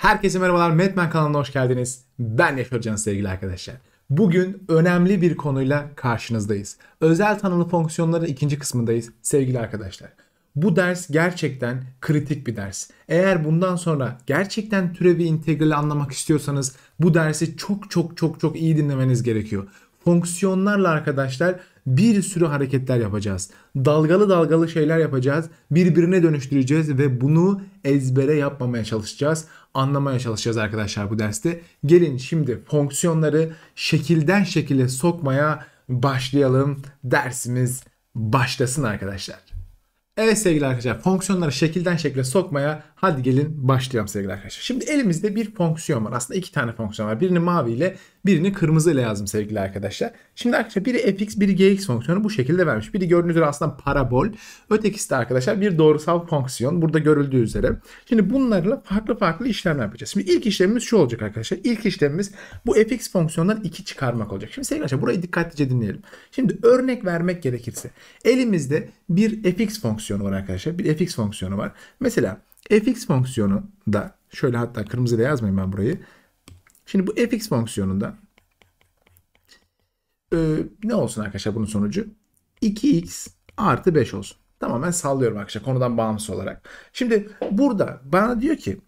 Herkese merhabalar. Metman kanalına hoş geldiniz. Ben Yaşar Can sevgili arkadaşlar. Bugün önemli bir konuyla karşınızdayız. Özel tanımlı fonksiyonların ikinci kısmındayız sevgili arkadaşlar. Bu ders gerçekten kritik bir ders. Eğer bundan sonra gerçekten türevi integrali anlamak istiyorsanız bu dersi çok çok çok çok iyi dinlemeniz gerekiyor. Fonksiyonlarla arkadaşlar bir sürü hareketler yapacağız. Dalgalı dalgalı şeyler yapacağız. Birbirine dönüştüreceğiz ve bunu ezbere yapmamaya çalışacağız. Anlamaya çalışacağız arkadaşlar bu derste. Gelin şimdi fonksiyonları şekilden şekile sokmaya başlayalım. Dersimiz başlasın arkadaşlar. Evet sevgili arkadaşlar fonksiyonları şekilden şekle sokmaya hadi gelin başlayalım sevgili arkadaşlar. Şimdi elimizde bir fonksiyon var. Aslında iki tane fonksiyon var. Birini mavi ile birini kırmızı ile yazdım sevgili arkadaşlar. Şimdi arkadaşlar biri fx biri gx fonksiyonu bu şekilde vermiş. Biri gördüğünüz üzere aslında parabol. Ötekisi de arkadaşlar bir doğrusal fonksiyon. Burada görüldüğü üzere. Şimdi bunlarla farklı farklı işlemler yapacağız. Şimdi ilk işlemimiz şu olacak arkadaşlar. İlk işlemimiz bu fx fonksiyondan 2 çıkarmak olacak. Şimdi sevgili arkadaşlar burayı dikkatlice dinleyelim. Şimdi örnek vermek gerekirse elimizde bir fx fonksiyonu var arkadaşlar. Bir fx fonksiyonu var. Mesela fx fonksiyonu da şöyle hatta kırmızıyla yazmayayım ben burayı. Şimdi bu fx fonksiyonunda e, ne olsun arkadaşlar bunun sonucu? 2x artı 5 olsun. Tamamen sallıyorum arkadaşlar konudan bağımsız olarak. Şimdi burada bana diyor ki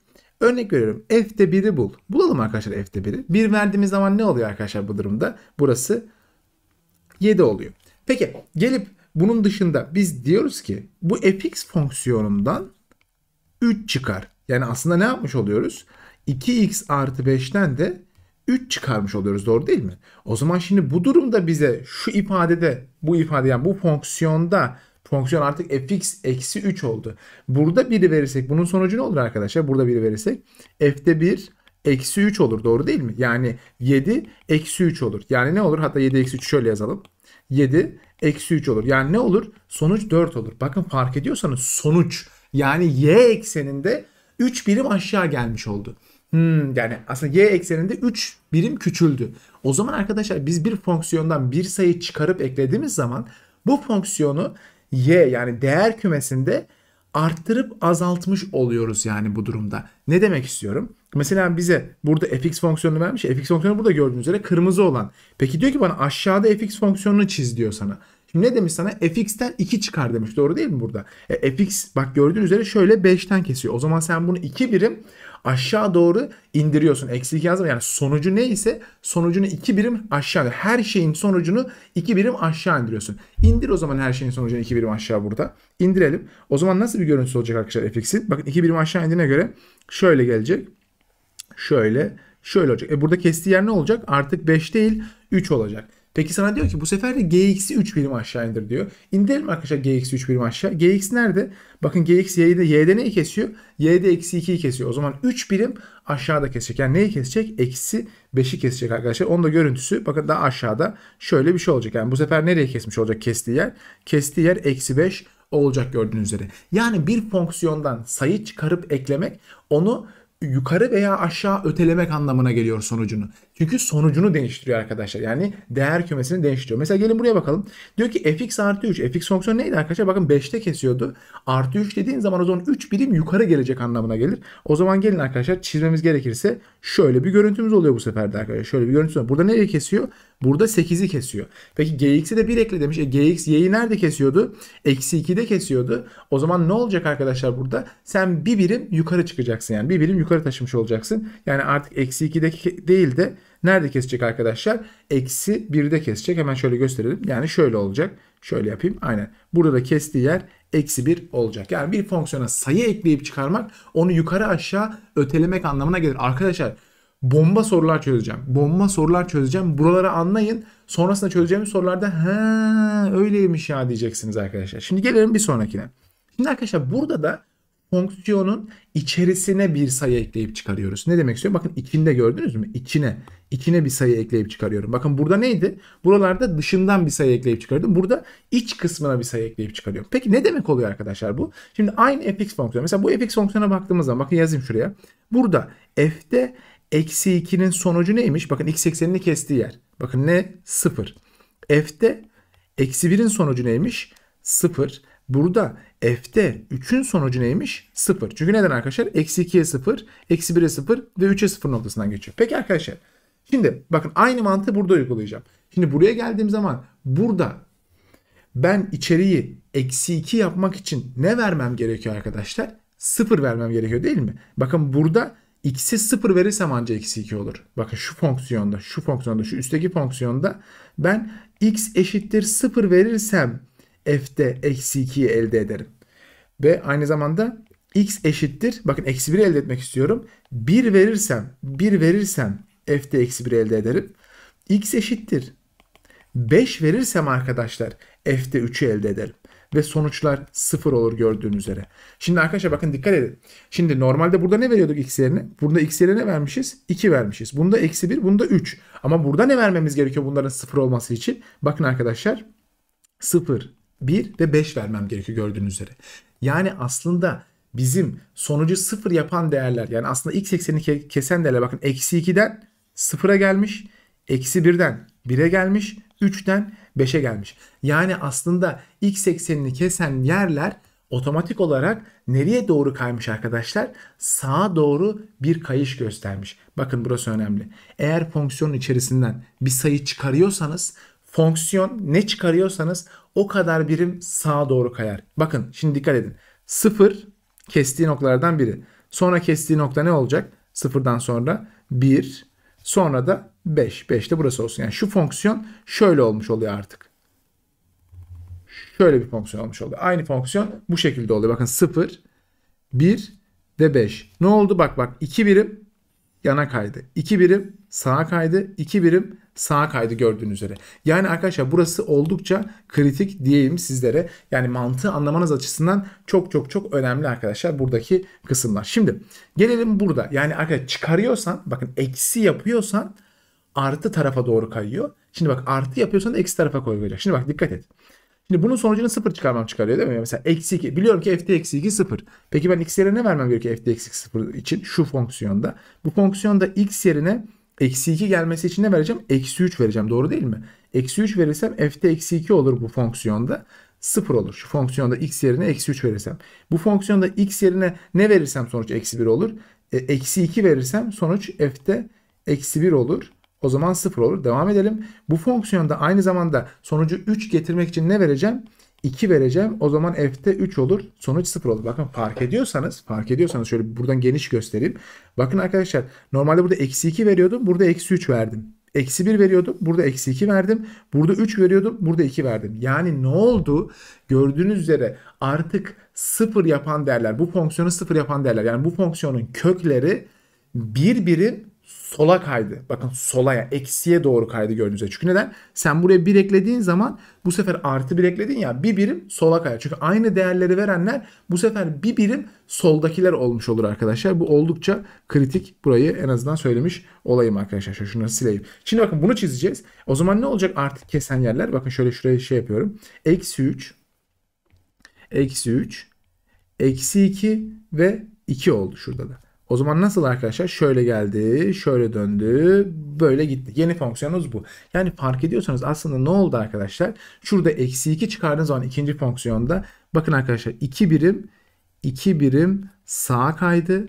örnek veriyorum f'de 1'i bul. Bulalım arkadaşlar f'de 1'i. 1 verdiğimiz zaman ne oluyor arkadaşlar bu durumda? Burası 7 oluyor. Peki gelip bunun dışında biz diyoruz ki bu fx fonksiyonundan 3 çıkar. Yani aslında ne yapmış oluyoruz? 2x artı 5'ten de 3 çıkarmış oluyoruz doğru değil mi? O zaman şimdi bu durumda bize şu ifadede bu ifade yani bu fonksiyonda fonksiyon artık fx eksi 3 oldu. Burada 1'i verirsek bunun sonucu ne olur arkadaşlar? Burada 1'i verirsek f'de 1 eksi 3 olur doğru değil mi? Yani 7 eksi 3 olur. Yani ne olur? Hatta 7 eksi 3 şöyle yazalım. 7 eksi 3 olur. Yani ne olur? Sonuç 4 olur. Bakın fark ediyorsanız sonuç yani y ekseninde 3 birim aşağı gelmiş oldu. Hmm, yani aslında y ekseninde 3 birim küçüldü. O zaman arkadaşlar biz bir fonksiyondan bir sayı çıkarıp eklediğimiz zaman bu fonksiyonu y yani değer kümesinde arttırıp azaltmış oluyoruz yani bu durumda. Ne demek istiyorum? Mesela bize burada fx fonksiyonunu vermiş. fx fonksiyonu burada gördüğünüz üzere kırmızı olan. Peki diyor ki bana aşağıda fx fonksiyonunu çiz diyor sana. Şimdi ne demiş sana? fx'ten 2 çıkar demiş. Doğru değil mi burada? E, fx bak gördüğün üzere şöyle 5'ten kesiyor. O zaman sen bunu 2 birim aşağı doğru indiriyorsun. Eksi 2 yazma yani sonucu neyse sonucunu 2 birim aşağı. Her şeyin sonucunu 2 birim aşağı indiriyorsun. İndir o zaman her şeyin sonucunu 2 birim aşağı burada. İndirelim. O zaman nasıl bir görüntüsü olacak arkadaşlar fx'in? Bakın 2 birim aşağı indiğine göre şöyle gelecek. Şöyle. Şöyle olacak. E burada kestiği yer ne olacak? Artık 5 değil 3 olacak. Peki sana diyor ki bu sefer de gx'i 3 birim aşağı indir diyor. İndirelim arkadaşlar gx'i 3 birim aşağı. gx nerede? Bakın gx y'de, y'de neyi kesiyor? y'de eksi 2'yi kesiyor. O zaman 3 birim aşağıda kesecek. Yani neyi kesecek? Eksi 5'i kesecek arkadaşlar. Onun da görüntüsü bakın daha aşağıda şöyle bir şey olacak. Yani bu sefer nereye kesmiş olacak kestiği yer? Kestiği yer eksi 5 olacak gördüğünüz üzere. Yani bir fonksiyondan sayı çıkarıp eklemek onu yukarı veya aşağı ötelemek anlamına geliyor sonucunu. Çünkü sonucunu değiştiriyor arkadaşlar. Yani değer kümesini değiştiriyor. Mesela gelin buraya bakalım. Diyor ki fx artı 3. fx fonksiyonu neydi arkadaşlar? Bakın 5'te kesiyordu. Artı 3 dediğin zaman o zaman 3 birim yukarı gelecek anlamına gelir. O zaman gelin arkadaşlar çizmemiz gerekirse şöyle bir görüntümüz oluyor bu sefer de arkadaşlar. Şöyle bir görüntü var. Burada nereye kesiyor? Burada 8'i kesiyor. Peki gx'i de 1 ekle demiş. E, gx y'yi nerede kesiyordu? Eksi 2'de kesiyordu. O zaman ne olacak arkadaşlar burada? Sen bir birim yukarı çıkacaksın yani. Bir birim yukarı taşımış olacaksın. Yani artık eksi 2'de değil de nerede kesecek arkadaşlar? Eksi 1'de kesecek. Hemen şöyle gösterelim. Yani şöyle olacak. Şöyle yapayım. Aynen. Burada da kestiği yer eksi 1 olacak. Yani bir fonksiyona sayı ekleyip çıkarmak onu yukarı aşağı ötelemek anlamına gelir. Arkadaşlar bomba sorular çözeceğim. Bomba sorular çözeceğim. Buraları anlayın. Sonrasında çözeceğimiz sorularda ha öyleymiş ya diyeceksiniz arkadaşlar. Şimdi gelelim bir sonrakine. Şimdi arkadaşlar burada da fonksiyonun içerisine bir sayı ekleyip çıkarıyoruz. Ne demek istiyor? Bakın içinde gördünüz mü? İçine. İçine bir sayı ekleyip çıkarıyorum. Bakın burada neydi? Buralarda dışından bir sayı ekleyip çıkardım. Burada iç kısmına bir sayı ekleyip çıkarıyorum. Peki ne demek oluyor arkadaşlar bu? Şimdi aynı fx fonksiyonu. Mesela bu fx fonksiyona baktığımız zaman bakın yazayım şuraya. Burada f'de eksi 2'nin sonucu neymiş? Bakın x eksenini kestiği yer. Bakın ne? 0. F'de eksi 1'in sonucu neymiş? 0. burada f'te 3'ün sonucu neymiş? 0. Çünkü neden arkadaşlar? Eksi 2'ye 0, eksi 1'e 0 ve 3'e 0 noktasından geçiyor. Peki arkadaşlar şimdi bakın aynı mantığı burada uygulayacağım. Şimdi buraya geldiğim zaman burada ben içeriği eksi 2 yapmak için ne vermem gerekiyor arkadaşlar? 0 vermem gerekiyor değil mi? Bakın burada x'e 0 verirsem ancak eksi 2 olur. Bakın şu fonksiyonda, şu fonksiyonda, şu üstteki fonksiyonda ben x eşittir 0 verirsem f'de eksi 2'yi elde ederim. Ve aynı zamanda x eşittir, bakın eksi 1 elde etmek istiyorum. 1 verirsem, 1 verirsem f'de eksi 1 elde ederim. x eşittir 5 verirsem arkadaşlar f'de 3'ü elde ederim. Ve sonuçlar 0 olur gördüğünüz üzere. Şimdi arkadaşlar bakın dikkat edin. Şimdi normalde burada ne veriyorduk x yerine? Burada x yerine ne vermişiz? 2 vermişiz. Bunda eksi 1, bunda 3. Ama burada ne vermemiz gerekiyor bunların 0 olması için? Bakın arkadaşlar 0, 1 ve 5 vermem gerekiyor gördüğünüz üzere. Yani aslında bizim sonucu 0 yapan değerler yani aslında x eksenini kesen değerler bakın eksi 2'den 0'a gelmiş. Eksi 1'den 1'e gelmiş. 3'ten 5'e gelmiş. Yani aslında x eksenini kesen yerler otomatik olarak nereye doğru kaymış arkadaşlar? Sağa doğru bir kayış göstermiş. Bakın burası önemli. Eğer fonksiyonun içerisinden bir sayı çıkarıyorsanız fonksiyon ne çıkarıyorsanız o kadar birim sağa doğru kayar. Bakın şimdi dikkat edin. 0 kestiği noktalardan biri. Sonra kestiği nokta ne olacak? Sıfırdan sonra 1 sonra da 5. 5 de burası olsun. Yani şu fonksiyon şöyle olmuş oluyor artık. Şöyle bir fonksiyon olmuş oluyor. Aynı fonksiyon bu şekilde oluyor. Bakın 0, 1 ve 5. Ne oldu? Bak bak 2 birim yana kaydı. 2 birim sağa kaydı. 2 birim sağa kaydı gördüğünüz üzere. Yani arkadaşlar burası oldukça kritik diyeyim sizlere. Yani mantığı anlamanız açısından çok çok çok önemli arkadaşlar buradaki kısımlar. Şimdi gelelim burada. Yani arkadaşlar çıkarıyorsan bakın eksi yapıyorsan artı tarafa doğru kayıyor. Şimdi bak artı yapıyorsan eksi tarafa koyacak. Şimdi bak dikkat et. Şimdi bunun sonucunu sıfır çıkarmam çıkarıyor değil mi? Mesela eksi 2. Biliyorum ki f'de eksi 2 sıfır. Peki ben x yerine ne vermem gerekiyor f'de eksi 2 sıfır için? Şu fonksiyonda. Bu fonksiyonda x yerine eksi 2 gelmesi için ne vereceğim? Eksi 3 vereceğim. Doğru değil mi? Eksi 3 verirsem f'de eksi 2 olur bu fonksiyonda. 0 olur. Şu fonksiyonda x yerine eksi 3 verirsem. Bu fonksiyonda x yerine ne verirsem sonuç eksi 1 olur. E, eksi 2 verirsem sonuç f'de eksi 1 olur. O zaman 0 olur. Devam edelim. Bu fonksiyonda aynı zamanda sonucu 3 getirmek için ne vereceğim? 2 vereceğim. O zaman f'te 3 olur. Sonuç 0 olur. Bakın fark ediyorsanız, fark ediyorsanız şöyle buradan geniş göstereyim. Bakın arkadaşlar normalde burada eksi 2 veriyordum. Burada eksi 3 verdim. Eksi 1 veriyordum. Burada eksi 2 verdim. Burada 3 veriyordum. Burada 2 verdim. Yani ne oldu? Gördüğünüz üzere artık 0 yapan değerler, bu fonksiyonu 0 yapan değerler. Yani bu fonksiyonun kökleri bir birim sola kaydı. Bakın sola ya eksiye doğru kaydı gördüğünüz Çünkü neden? Sen buraya bir eklediğin zaman bu sefer artı bir ekledin ya bir birim sola kayar. Çünkü aynı değerleri verenler bu sefer bir birim soldakiler olmuş olur arkadaşlar. Bu oldukça kritik. Burayı en azından söylemiş olayım arkadaşlar. Şunu sileyim. Şimdi bakın bunu çizeceğiz. O zaman ne olacak artık kesen yerler? Bakın şöyle şuraya şey yapıyorum. Eksi 3 eksi 3 eksi 2 ve 2 oldu şurada da. O zaman nasıl arkadaşlar? Şöyle geldi, şöyle döndü, böyle gitti. Yeni fonksiyonumuz bu. Yani fark ediyorsanız aslında ne oldu arkadaşlar? Şurada eksi 2 çıkardığınız zaman ikinci fonksiyonda bakın arkadaşlar 2 birim 2 birim sağa kaydı.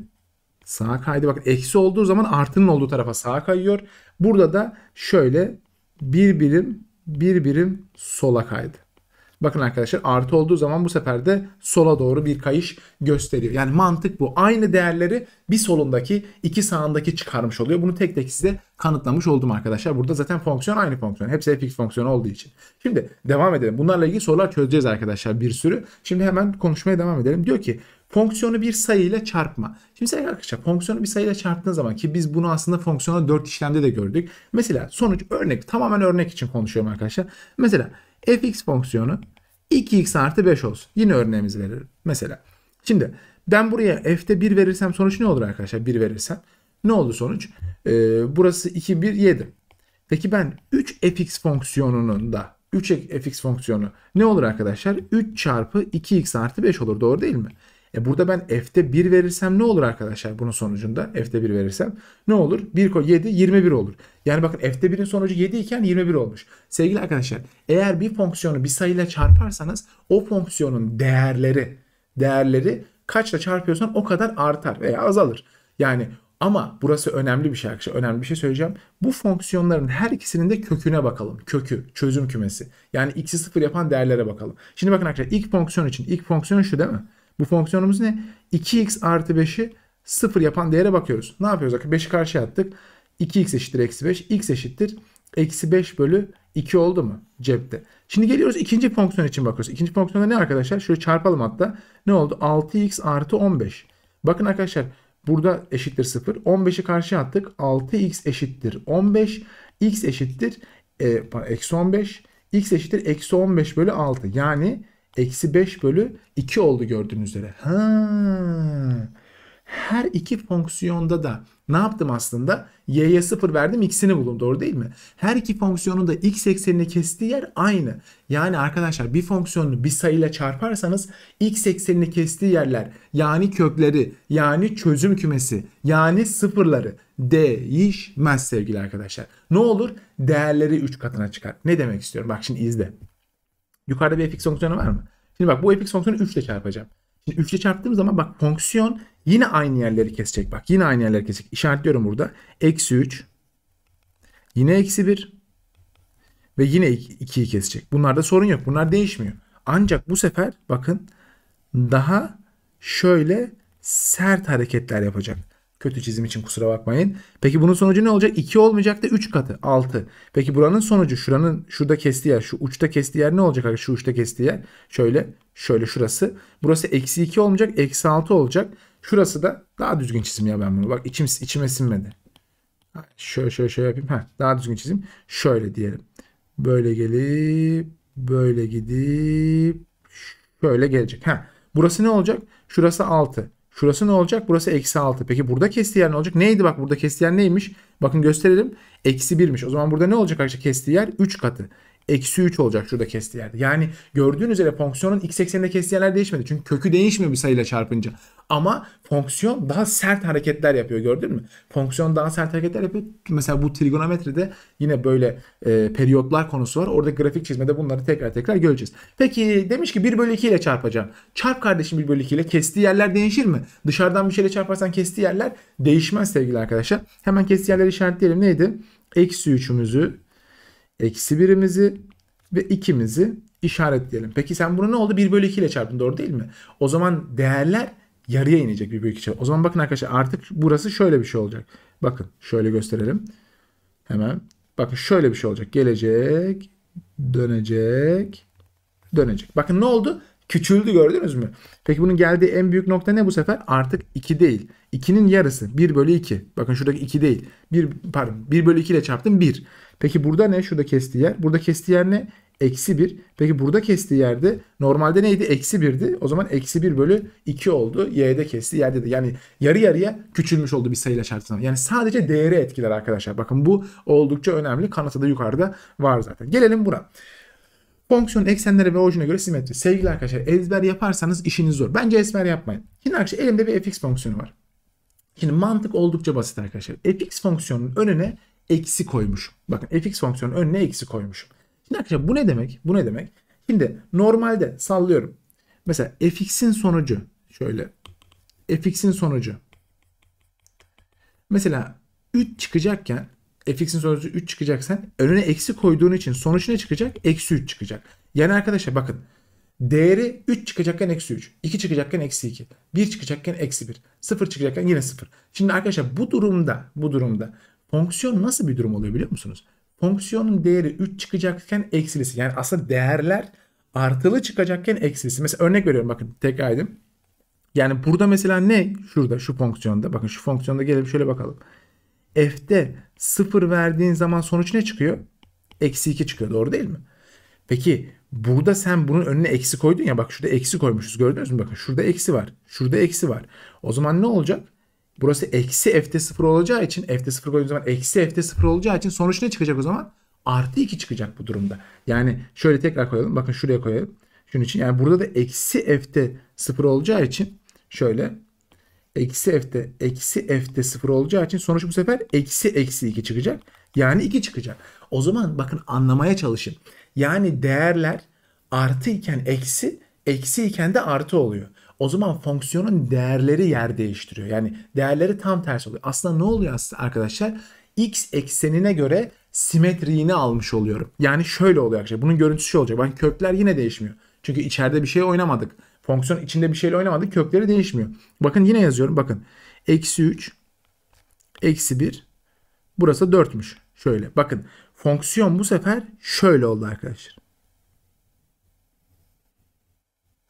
Sağa kaydı. Bakın eksi olduğu zaman artının olduğu tarafa sağa kayıyor. Burada da şöyle bir birim bir birim sola kaydı. Bakın arkadaşlar artı olduğu zaman bu sefer de sola doğru bir kayış gösteriyor. Yani mantık bu. Aynı değerleri bir solundaki iki sağındaki çıkarmış oluyor. Bunu tek tek size kanıtlamış oldum arkadaşlar. Burada zaten fonksiyon aynı fonksiyon. Hepsi fx fonksiyonu olduğu için. Şimdi devam edelim. Bunlarla ilgili sorular çözeceğiz arkadaşlar bir sürü. Şimdi hemen konuşmaya devam edelim. Diyor ki fonksiyonu bir sayıyla çarpma. Şimdi sen arkadaşlar fonksiyonu bir sayıyla çarptığın zaman ki biz bunu aslında fonksiyonda 4 işlemde de gördük. Mesela sonuç örnek tamamen örnek için konuşuyorum arkadaşlar. Mesela fx fonksiyonu 2x artı 5 olsun. Yine örneğimizi verelim. Mesela. Şimdi ben buraya f'te 1 verirsem sonuç ne olur arkadaşlar? 1 verirsem. Ne oldu sonuç? Ee, burası 2, 1, 7. Peki ben 3 fx fonksiyonunun da 3 fx fonksiyonu ne olur arkadaşlar? 3 çarpı 2x artı 5 olur. Doğru değil mi? E burada ben f'te 1 verirsem ne olur arkadaşlar bunun sonucunda? f'te 1 verirsem ne olur? 1 koy 7 21 olur. Yani bakın f'te 1'in sonucu 7 iken 21 olmuş. Sevgili arkadaşlar eğer bir fonksiyonu bir sayıyla çarparsanız o fonksiyonun değerleri değerleri kaçla çarpıyorsan o kadar artar veya azalır. Yani ama burası önemli bir şey arkadaşlar. Önemli bir şey söyleyeceğim. Bu fonksiyonların her ikisinin de köküne bakalım. Kökü, çözüm kümesi. Yani x'i sıfır yapan değerlere bakalım. Şimdi bakın arkadaşlar ilk fonksiyon için. ilk fonksiyon şu değil mi? Bu fonksiyonumuz ne? 2x artı 5'i sıfır yapan değere bakıyoruz. Ne yapıyoruz? Bakın 5'i karşıya attık. 2x eşittir eksi 5. x eşittir eksi 5 bölü 2 oldu mu cepte? Şimdi geliyoruz ikinci fonksiyon için bakıyoruz. İkinci fonksiyonda ne arkadaşlar? Şöyle çarpalım hatta. Ne oldu? 6x artı 15. Bakın arkadaşlar Burada eşittir 0. 15'i karşıya attık. 6x eşittir 15. x eşittir e, eksi 15. x eşittir eksi 15 bölü 6. Yani eksi 5 bölü 2 oldu gördüğünüz üzere. Ha her iki fonksiyonda da ne yaptım aslında? Y'ye 0 verdim x'ini buldum doğru değil mi? Her iki fonksiyonun da x eksenini kestiği yer aynı. Yani arkadaşlar bir fonksiyonu bir sayıyla çarparsanız x eksenini kestiği yerler yani kökleri yani çözüm kümesi yani sıfırları değişmez sevgili arkadaşlar. Ne olur? Değerleri 3 katına çıkar. Ne demek istiyorum? Bak şimdi izle. Yukarıda bir fx fonksiyonu var mı? Şimdi bak bu fx fonksiyonu 3 ile çarpacağım. Şimdi 3 ile çarptığım zaman bak fonksiyon Yine aynı yerleri kesecek. Bak yine aynı yerleri kesecek. İşaretliyorum burada. Eksi 3. Yine eksi 1. Ve yine 2'yi kesecek. Bunlarda sorun yok. Bunlar değişmiyor. Ancak bu sefer bakın daha şöyle sert hareketler yapacak. Kötü çizim için kusura bakmayın. Peki bunun sonucu ne olacak? 2 olmayacak da 3 katı 6. Peki buranın sonucu şuranın şurada kestiği yer şu uçta kestiği yer ne olacak? Şu uçta kestiği yer şöyle şöyle şurası. Burası eksi 2 olmayacak eksi 6 olacak. Şurası da daha düzgün çizim ya ben bunu. Bak içim, içime sinmedi. Şöyle şöyle şöyle yapayım. Heh, daha düzgün çizim. Şöyle diyelim. Böyle gelip böyle gidip şöyle gelecek. Heh, burası ne olacak? Şurası 6. Şurası ne olacak? Burası eksi 6. Peki burada kestiği yer ne olacak? Neydi bak burada kestiği yer neymiş? Bakın gösterelim. Eksi 1'miş. O zaman burada ne olacak arkadaşlar? Kestiği yer 3 katı eksi 3 olacak şurada kestiği yerde. Yani gördüğünüz üzere fonksiyonun x ekseninde kestiği yerler değişmedi. Çünkü kökü değişmiyor bir sayıyla çarpınca. Ama fonksiyon daha sert hareketler yapıyor gördün mü? Fonksiyon daha sert hareketler yapıyor. Mesela bu trigonometride yine böyle e, periyotlar konusu var. Orada grafik çizmede bunları tekrar tekrar göreceğiz. Peki demiş ki 1 bölü 2 ile çarpacağım. Çarp kardeşim 1 bölü 2 ile. Kestiği yerler değişir mi? Dışarıdan bir şeyle çarparsan kestiği yerler değişmez sevgili arkadaşlar. Hemen kestiği yerleri işaretleyelim. Neydi? Eksi 3'ümüzü eksi birimizi ve ikimizi işaretleyelim. Peki sen bunu ne oldu? 1 bölü 2 ile çarptın doğru değil mi? O zaman değerler yarıya inecek 1 bölü 2 O zaman bakın arkadaşlar artık burası şöyle bir şey olacak. Bakın şöyle gösterelim. Hemen. Bakın şöyle bir şey olacak. Gelecek, dönecek, dönecek. Bakın ne oldu? Küçüldü gördünüz mü? Peki bunun geldiği en büyük nokta ne bu sefer? Artık 2 değil. 2'nin yarısı. 1 bölü 2. Bakın şuradaki 2 değil. 1, pardon 1 bölü 2 ile çarptım 1. Peki burada ne? Şurada kestiği yer. Burada kestiği yer ne? Eksi 1. Peki burada kestiği yerde normalde neydi? Eksi 1'di. O zaman eksi 1 bölü 2 oldu. Y'de kestiği yerde de. Yani yarı yarıya küçülmüş oldu bir sayıyla çarptığında. Yani sadece değeri etkiler arkadaşlar. Bakın bu oldukça önemli. Kanıtı da yukarıda var zaten. Gelelim buna. Fonksiyon eksenlere ve orijine göre simetri. Sevgili arkadaşlar ezber yaparsanız işiniz zor. Bence ezber yapmayın. Şimdi arkadaşlar elimde bir fx fonksiyonu var. Şimdi mantık oldukça basit arkadaşlar. fx fonksiyonunun önüne eksi koymuşum. Bakın fx fonksiyonun önüne eksi koymuşum. Şimdi arkadaşlar bu ne demek? Bu ne demek? Şimdi normalde sallıyorum. Mesela fx'in sonucu şöyle fx'in sonucu mesela 3 çıkacakken fx'in sonucu 3 çıkacaksan önüne eksi koyduğun için sonuç ne çıkacak? Eksi 3 çıkacak. Yani arkadaşlar bakın değeri 3 çıkacakken eksi 3, 2 çıkacakken eksi 2, 1 çıkacakken eksi 1, 0 çıkacakken yine 0. Şimdi arkadaşlar bu durumda bu durumda fonksiyon nasıl bir durum oluyor biliyor musunuz? Fonksiyonun değeri 3 çıkacakken eksilisi. Yani aslında değerler artılı çıkacakken eksilisi. Mesela örnek veriyorum bakın tekrar edeyim. Yani burada mesela ne? Şurada şu fonksiyonda. Bakın şu fonksiyonda gelelim şöyle bakalım. F'de 0 verdiğin zaman sonuç ne çıkıyor? Eksi 2 çıkıyor. Doğru değil mi? Peki burada sen bunun önüne eksi koydun ya. Bak şurada eksi koymuşuz. Gördünüz mü? Bakın şurada eksi var. Şurada eksi var. O zaman ne olacak? Burası eksi f'te 0 olacağı için f'te 0 koyduğum zaman eksi f'te 0 olacağı için sonuç ne çıkacak o zaman? Artı 2 çıkacak bu durumda. Yani şöyle tekrar koyalım. Bakın şuraya koyalım. Şunun için yani burada da eksi f'te 0 olacağı için Şöyle eksi f'de eksi f'de 0 olacağı için sonuç bu sefer eksi eksi 2 çıkacak. Yani 2 çıkacak. O zaman bakın anlamaya çalışın. Yani değerler artı iken eksi, eksi iken de artı oluyor. O zaman fonksiyonun değerleri yer değiştiriyor. Yani değerleri tam tersi oluyor. Aslında ne oluyor aslında arkadaşlar? X eksenine göre simetriğini almış oluyorum. Yani şöyle oluyor arkadaşlar. Bunun görüntüsü şu olacak. Bakın kökler yine değişmiyor. Çünkü içeride bir şey oynamadık. Fonksiyon içinde bir şeyle oynamadık. Kökleri değişmiyor. Bakın yine yazıyorum. Bakın. Eksi 3. Eksi 1. Burası 4'müş. Şöyle. Bakın. Fonksiyon bu sefer şöyle oldu arkadaşlar.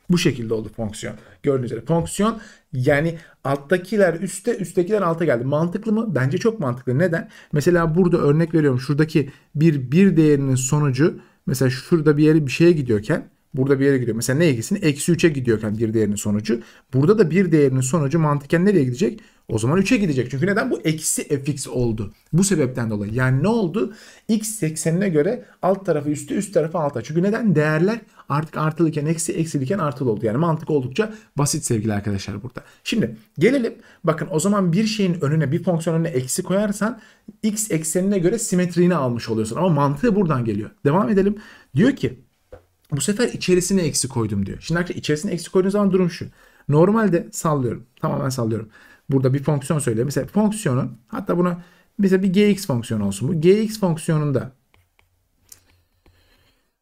Bu şekilde oldu fonksiyon. Gördüğünüz üzere fonksiyon yani alttakiler üstte üsttekiler alta geldi. Mantıklı mı? Bence çok mantıklı. Neden? Mesela burada örnek veriyorum. Şuradaki bir bir değerinin sonucu mesela şurada bir yere bir şeye gidiyorken burada bir yere gidiyor. Mesela neye gitsin? Eksi 3'e gidiyorken bir değerinin sonucu. Burada da bir değerinin sonucu mantıken nereye gidecek? O zaman 3'e gidecek. Çünkü neden? Bu eksi fx oldu. Bu sebepten dolayı. Yani ne oldu? x eksenine göre alt tarafı üstü, üst tarafı alta. Çünkü neden? Değerler artık artılıyken eksi, eksiliyken artılı oldu. Yani mantık oldukça basit sevgili arkadaşlar burada. Şimdi gelelim. Bakın o zaman bir şeyin önüne, bir fonksiyon önüne eksi koyarsan x eksenine göre simetriğini almış oluyorsun. Ama mantığı buradan geliyor. Devam edelim. Diyor ki bu sefer içerisine eksi koydum diyor. Şimdi arkadaşlar içerisine eksi koyduğun zaman durum şu. Normalde sallıyorum. Tamamen sallıyorum. Burada bir fonksiyon söyleyeyim. Mesela fonksiyonun hatta buna mesela bir gx fonksiyonu olsun bu. gx fonksiyonunda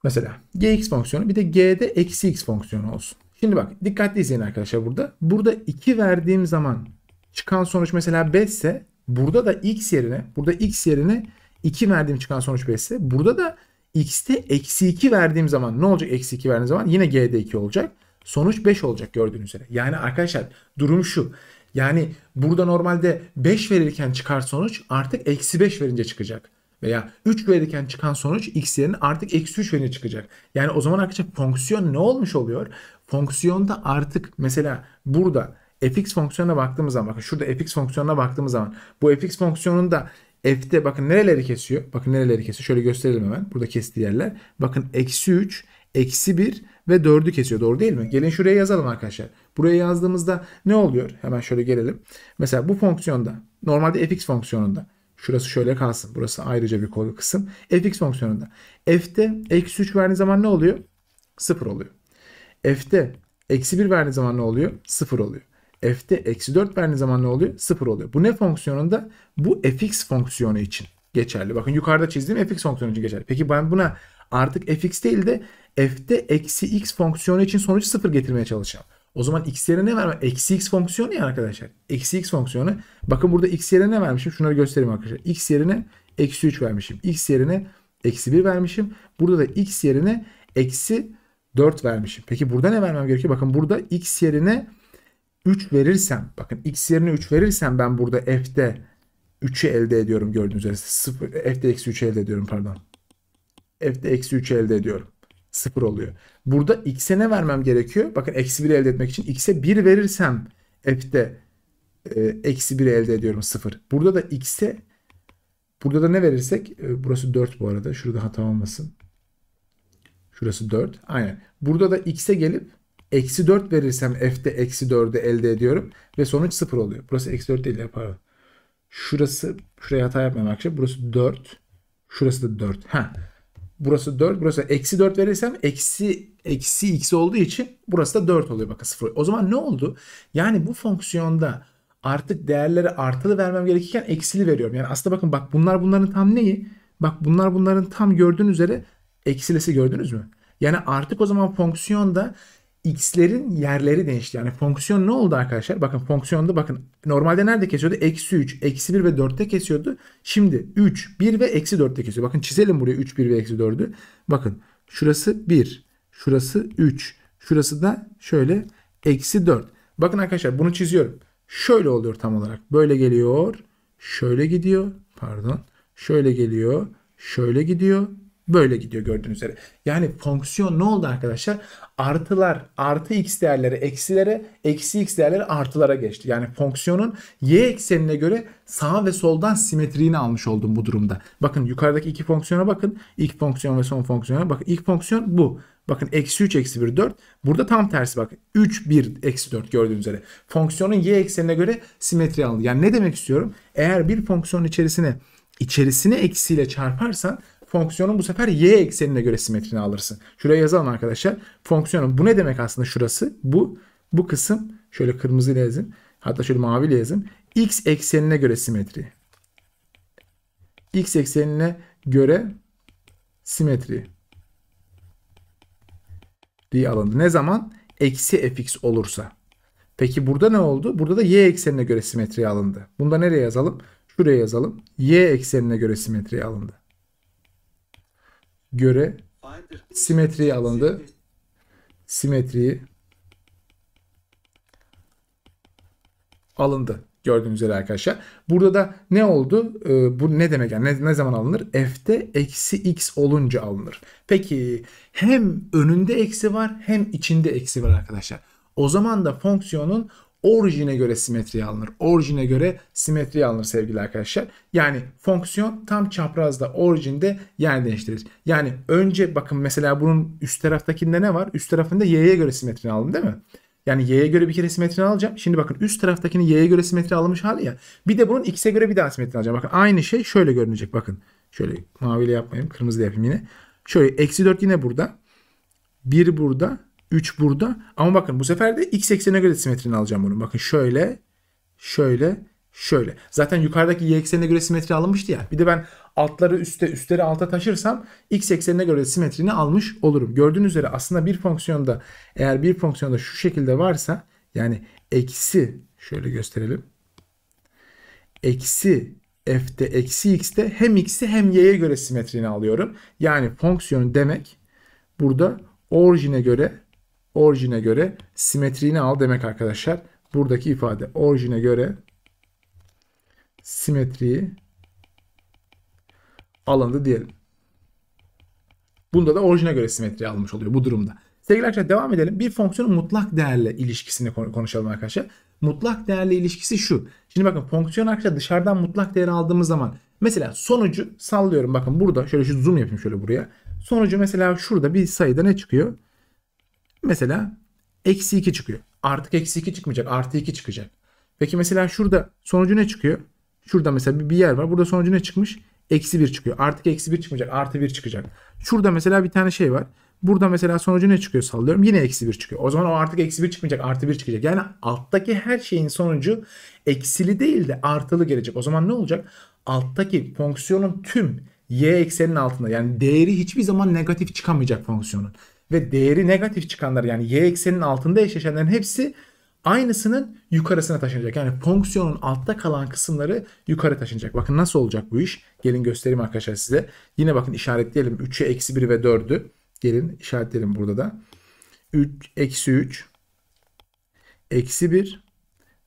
mesela gx fonksiyonu bir de g'de eksi x fonksiyonu olsun. Şimdi bak dikkatli izleyin arkadaşlar burada. Burada 2 verdiğim zaman çıkan sonuç mesela 5 ise burada da x yerine burada x yerine 2 verdiğim çıkan sonuç 5 ise burada da x'te eksi 2 verdiğim zaman ne olacak eksi 2 verdiğim zaman yine g'de 2 olacak. Sonuç 5 olacak gördüğünüz üzere. Yani arkadaşlar durum şu. Yani burada normalde 5 verirken çıkar sonuç artık eksi 5 verince çıkacak. Veya 3 verirken çıkan sonuç x yerine artık eksi 3 verince çıkacak. Yani o zaman arkadaşlar fonksiyon ne olmuş oluyor? Fonksiyonda artık mesela burada fx fonksiyonuna baktığımız zaman bakın şurada fx fonksiyonuna baktığımız zaman bu fx fonksiyonunda f'te bakın nereleri kesiyor? Bakın nereleri kesiyor? Şöyle gösterelim hemen. Burada kestiği yerler. Bakın eksi 3, eksi 1 ve 4'ü kesiyor. Doğru değil mi? Gelin şuraya yazalım arkadaşlar. Buraya yazdığımızda ne oluyor? Hemen şöyle gelelim. Mesela bu fonksiyonda normalde fx fonksiyonunda şurası şöyle kalsın. Burası ayrıca bir kısım. fx fonksiyonunda f'te eksi 3 verdiği zaman ne oluyor? 0 oluyor. f'te eksi 1 verdiği zaman ne oluyor? 0 oluyor. f'te eksi 4 verdiği zaman ne oluyor? 0 oluyor. Bu ne fonksiyonunda? Bu fx fonksiyonu için geçerli. Bakın yukarıda çizdiğim fx fonksiyonu için geçerli. Peki ben buna artık fx değil de f'te eksi x fonksiyonu için sonucu 0 getirmeye çalışacağım. O zaman x yerine ne vermem? Eksi x fonksiyonu ya arkadaşlar. Eksi x fonksiyonu. Bakın burada x yerine ne vermişim? Şunları göstereyim arkadaşlar. x yerine eksi 3 vermişim. x yerine eksi 1 vermişim. Burada da x yerine eksi 4 vermişim. Peki burada ne vermem gerekiyor? Bakın burada x yerine 3 verirsem. Bakın x yerine 3 verirsem ben burada f'de 3'ü elde ediyorum gördüğünüz üzere. 0, f'de eksi 3'ü elde ediyorum pardon. f'de eksi 3'ü elde ediyorum. 0 oluyor. Burada x'e ne vermem gerekiyor? Bakın eksi 1 elde etmek için x'e 1 verirsem f'de e, eksi 1 elde ediyorum 0. Burada da x'e burada da ne verirsek e, burası 4 bu arada. Şurada hata olmasın. Şurası 4. Aynen. Burada da x'e gelip eksi 4 verirsem f'de eksi 4'ü elde ediyorum. Ve sonuç 0 oluyor. Burası eksi 4 değil pardon. Şurası şuraya hata yapmayayım arkadaşlar. Burası 4. Şurası da 4. Ha. Burası 4. Burası eksi 4 verirsem eksi eksi x olduğu için burası da 4 oluyor bakın 0. O zaman ne oldu? Yani bu fonksiyonda artık değerleri artılı vermem gerekirken eksili veriyorum. Yani aslında bakın bak bunlar bunların tam neyi? Bak bunlar bunların tam gördüğünüz üzere eksilesi gördünüz mü? Yani artık o zaman fonksiyonda x'lerin yerleri değişti. Yani fonksiyon ne oldu arkadaşlar? Bakın fonksiyonda bakın normalde nerede kesiyordu? Eksi 3, eksi 1 ve 4'te kesiyordu. Şimdi 3, 1 ve eksi 4'te kesiyor. Bakın çizelim buraya 3, 1 ve eksi 4'ü. Bakın şurası 1, şurası 3, şurası da şöyle eksi 4. Bakın arkadaşlar bunu çiziyorum. Şöyle oluyor tam olarak. Böyle geliyor. Şöyle gidiyor. Pardon. Şöyle geliyor. Şöyle gidiyor. Böyle gidiyor gördüğünüz üzere. Yani fonksiyon ne oldu arkadaşlar? Artılar artı x değerleri eksilere, eksi x değerleri artılara geçti. Yani fonksiyonun y eksenine göre sağ ve soldan simetriğini almış oldum bu durumda. Bakın yukarıdaki iki fonksiyona bakın. İlk fonksiyon ve son fonksiyona bakın. İlk fonksiyon bu. Bakın eksi 3 eksi 1 4. Burada tam tersi bak. 3 1 eksi 4 gördüğünüz üzere. Fonksiyonun y eksenine göre simetri alındı. Yani ne demek istiyorum? Eğer bir fonksiyonun içerisine içerisine eksiyle çarparsan fonksiyonun bu sefer y eksenine göre simetrini alırsın. Şuraya yazalım arkadaşlar. Fonksiyonun bu ne demek aslında şurası? Bu bu kısım şöyle kırmızıyla yazın. Hatta şöyle maviyle yazın. X eksenine göre simetri. X eksenine göre simetri diye alındı. Ne zaman? Eksi fx olursa. Peki burada ne oldu? Burada da y eksenine göre simetri alındı. Bunda nereye yazalım? Şuraya yazalım. Y eksenine göre simetri alındı. Göre simetri alındı. Simetriyi alındı. Gördüğünüz üzere arkadaşlar. Burada da ne oldu? Ee, bu ne demek yani? Ne, ne zaman alınır? F'te eksi x olunca alınır. Peki hem önünde eksi var hem içinde eksi var arkadaşlar. O zaman da fonksiyonun orijine göre simetri alınır. Orijine göre simetri alınır sevgili arkadaşlar. Yani fonksiyon tam çaprazda orijinde yer değiştirir. Yani önce bakın mesela bunun üst taraftakinde ne var? Üst tarafında y'ye göre simetri alın değil mi? Yani y'ye göre bir kere simetrini alacağım. Şimdi bakın üst taraftakini y'ye göre simetri alınmış hali ya. Bir de bunun x'e göre bir daha simetri alacağım. Bakın aynı şey şöyle görünecek. Bakın şöyle maviyle yapmayayım. Kırmızı yapayım yine. Şöyle eksi 4 yine burada. 1 burada. 3 burada. Ama bakın bu sefer de x eksenine göre simetrini alacağım bunu. Bakın şöyle. Şöyle. Şöyle. Zaten yukarıdaki y eksenine göre simetri alınmıştı ya. Bir de ben altları üste, üstleri alta taşırsam x eksenine göre simetrini almış olurum. Gördüğünüz üzere aslında bir fonksiyonda eğer bir fonksiyonda şu şekilde varsa yani eksi şöyle gösterelim. Eksi f'te eksi x'te hem x'i hem y'ye göre simetrini alıyorum. Yani fonksiyon demek burada orijine göre orijine göre simetrini al demek arkadaşlar. Buradaki ifade orijine göre simetriyi alındı diyelim. Bunda da orijine göre simetri alınmış oluyor bu durumda. Sevgili arkadaşlar devam edelim. Bir fonksiyonun mutlak değerle ilişkisini konuşalım arkadaşlar. Mutlak değerle ilişkisi şu. Şimdi bakın fonksiyon arkadaşlar dışarıdan mutlak değer aldığımız zaman mesela sonucu sallıyorum. Bakın burada şöyle şu zoom yapayım şöyle buraya. Sonucu mesela şurada bir sayıda ne çıkıyor? Mesela eksi 2 çıkıyor. Artık eksi 2 çıkmayacak. Artı 2 çıkacak. Peki mesela şurada sonucu ne çıkıyor? Şurada mesela bir yer var. Burada sonucu ne çıkmış? Eksi 1 çıkıyor. Artık eksi 1 çıkmayacak. Artı 1 çıkacak. Şurada mesela bir tane şey var. Burada mesela sonucu ne çıkıyor sallıyorum. Yine eksi 1 çıkıyor. O zaman o artık eksi 1 çıkmayacak. Artı 1 çıkacak. Yani alttaki her şeyin sonucu eksili değil de artılı gelecek. O zaman ne olacak? Alttaki fonksiyonun tüm y eksenin altında yani değeri hiçbir zaman negatif çıkamayacak fonksiyonun. Ve değeri negatif çıkanlar yani y eksenin altında eşleşenlerin hepsi aynısının yukarısına taşınacak. Yani fonksiyonun altta kalan kısımları yukarı taşınacak. Bakın nasıl olacak bu iş? Gelin göstereyim arkadaşlar size. Yine bakın işaretleyelim. 3'ü, eksi 1 ve 4'ü. Gelin işaretleyelim burada da. 3, eksi 3, eksi 1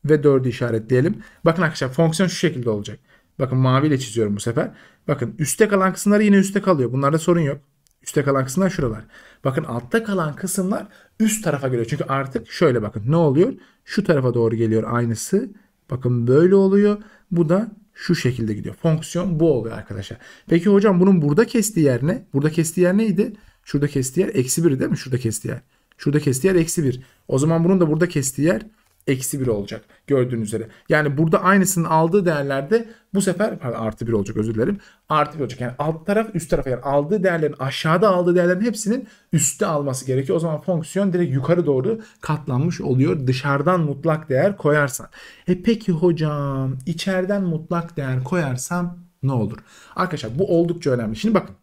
ve 4'ü işaretleyelim. Bakın arkadaşlar fonksiyon şu şekilde olacak. Bakın maviyle çiziyorum bu sefer. Bakın üstte kalan kısımları yine üstte kalıyor. Bunlarda sorun yok. Üste kalan kısımlar şuralar. Bakın altta kalan kısımlar üst tarafa geliyor. Çünkü artık şöyle bakın ne oluyor? Şu tarafa doğru geliyor aynısı. Bakın böyle oluyor. Bu da şu şekilde gidiyor. Fonksiyon bu oluyor arkadaşlar. Peki hocam bunun burada kestiği yer ne? Burada kestiği yer neydi? Şurada kestiği yer eksi 1 değil mi? Şurada kestiği yer. Şurada kestiği yer eksi 1. O zaman bunun da burada kestiği yer eksi 1 olacak gördüğünüz üzere. Yani burada aynısının aldığı değerlerde bu sefer pardon, artı 1 olacak özür dilerim. Artı 1 olacak. Yani alt taraf üst tarafa yani aldığı değerlerin aşağıda aldığı değerlerin hepsinin üstte alması gerekiyor. O zaman fonksiyon direkt yukarı doğru katlanmış oluyor. Dışarıdan mutlak değer koyarsan. E peki hocam içeriden mutlak değer koyarsam ne olur? Arkadaşlar bu oldukça önemli. Şimdi bakın.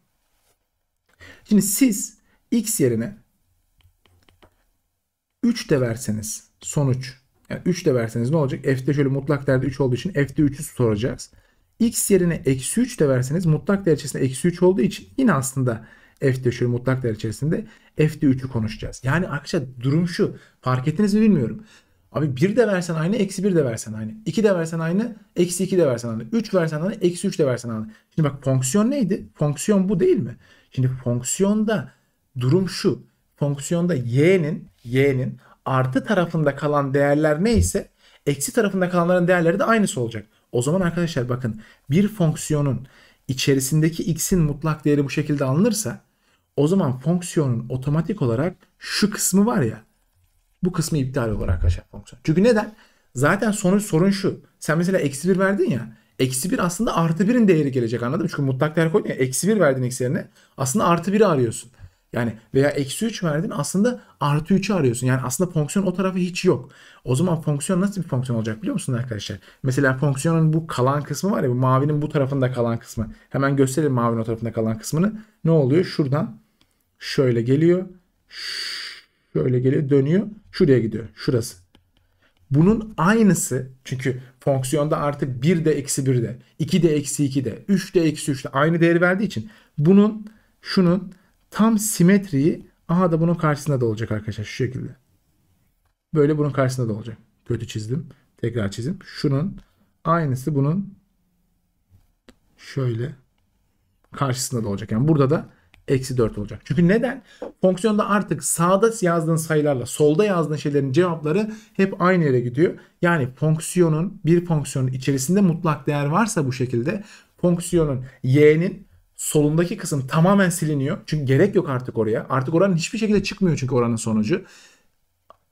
Şimdi siz x yerine 3 de verseniz sonuç yani 3 de verseniz ne olacak? F'de şöyle mutlak değerde 3 olduğu için F'de 3'ü soracağız. X yerine eksi 3 de verseniz mutlak değer içerisinde eksi 3 olduğu için yine aslında F'de şöyle mutlak değer içerisinde F'de 3'ü konuşacağız. Yani arkadaşlar durum şu. Fark ettiniz mi bilmiyorum. Abi 1 de versen aynı, eksi 1 de versen aynı. 2 de versen aynı, eksi 2 de versen aynı. 3 versen aynı, eksi 3 de versen aynı. Şimdi bak fonksiyon neydi? Fonksiyon bu değil mi? Şimdi fonksiyonda durum şu. Fonksiyonda y'nin y'nin artı tarafında kalan değerler neyse eksi tarafında kalanların değerleri de aynısı olacak. O zaman arkadaşlar bakın bir fonksiyonun içerisindeki x'in mutlak değeri bu şekilde alınırsa o zaman fonksiyonun otomatik olarak şu kısmı var ya bu kısmı iptal olur arkadaşlar fonksiyon. Çünkü neden? Zaten sonuç sorun şu. Sen mesela eksi 1 verdin ya. Eksi 1 aslında artı 1'in değeri gelecek anladın mı? Çünkü mutlak değer koydun ya. Eksi 1 verdin eksi yerine. Aslında artı 1'i arıyorsun. Yani veya eksi 3 verdin aslında artı 3'ü arıyorsun. Yani aslında fonksiyon o tarafı hiç yok. O zaman fonksiyon nasıl bir fonksiyon olacak biliyor musun arkadaşlar? Mesela fonksiyonun bu kalan kısmı var ya bu mavinin bu tarafında kalan kısmı. Hemen gösterelim mavinin o tarafında kalan kısmını. Ne oluyor? Şuradan şöyle geliyor. Şöyle geliyor dönüyor. Şuraya gidiyor. Şurası. Bunun aynısı çünkü fonksiyonda artık 1 de eksi 1 de 2 de eksi 2 de 3 de eksi 3 de aynı değeri verdiği için bunun şunun tam simetriyi aha da bunun karşısında da olacak arkadaşlar şu şekilde. Böyle bunun karşısında da olacak. Kötü çizdim. Tekrar çizim. Şunun aynısı bunun şöyle karşısında da olacak. Yani burada da eksi 4 olacak. Çünkü neden? Fonksiyonda artık sağda yazdığın sayılarla solda yazdığın şeylerin cevapları hep aynı yere gidiyor. Yani fonksiyonun bir fonksiyonun içerisinde mutlak değer varsa bu şekilde fonksiyonun y'nin solundaki kısım tamamen siliniyor. Çünkü gerek yok artık oraya. Artık oranın hiçbir şekilde çıkmıyor çünkü oranın sonucu.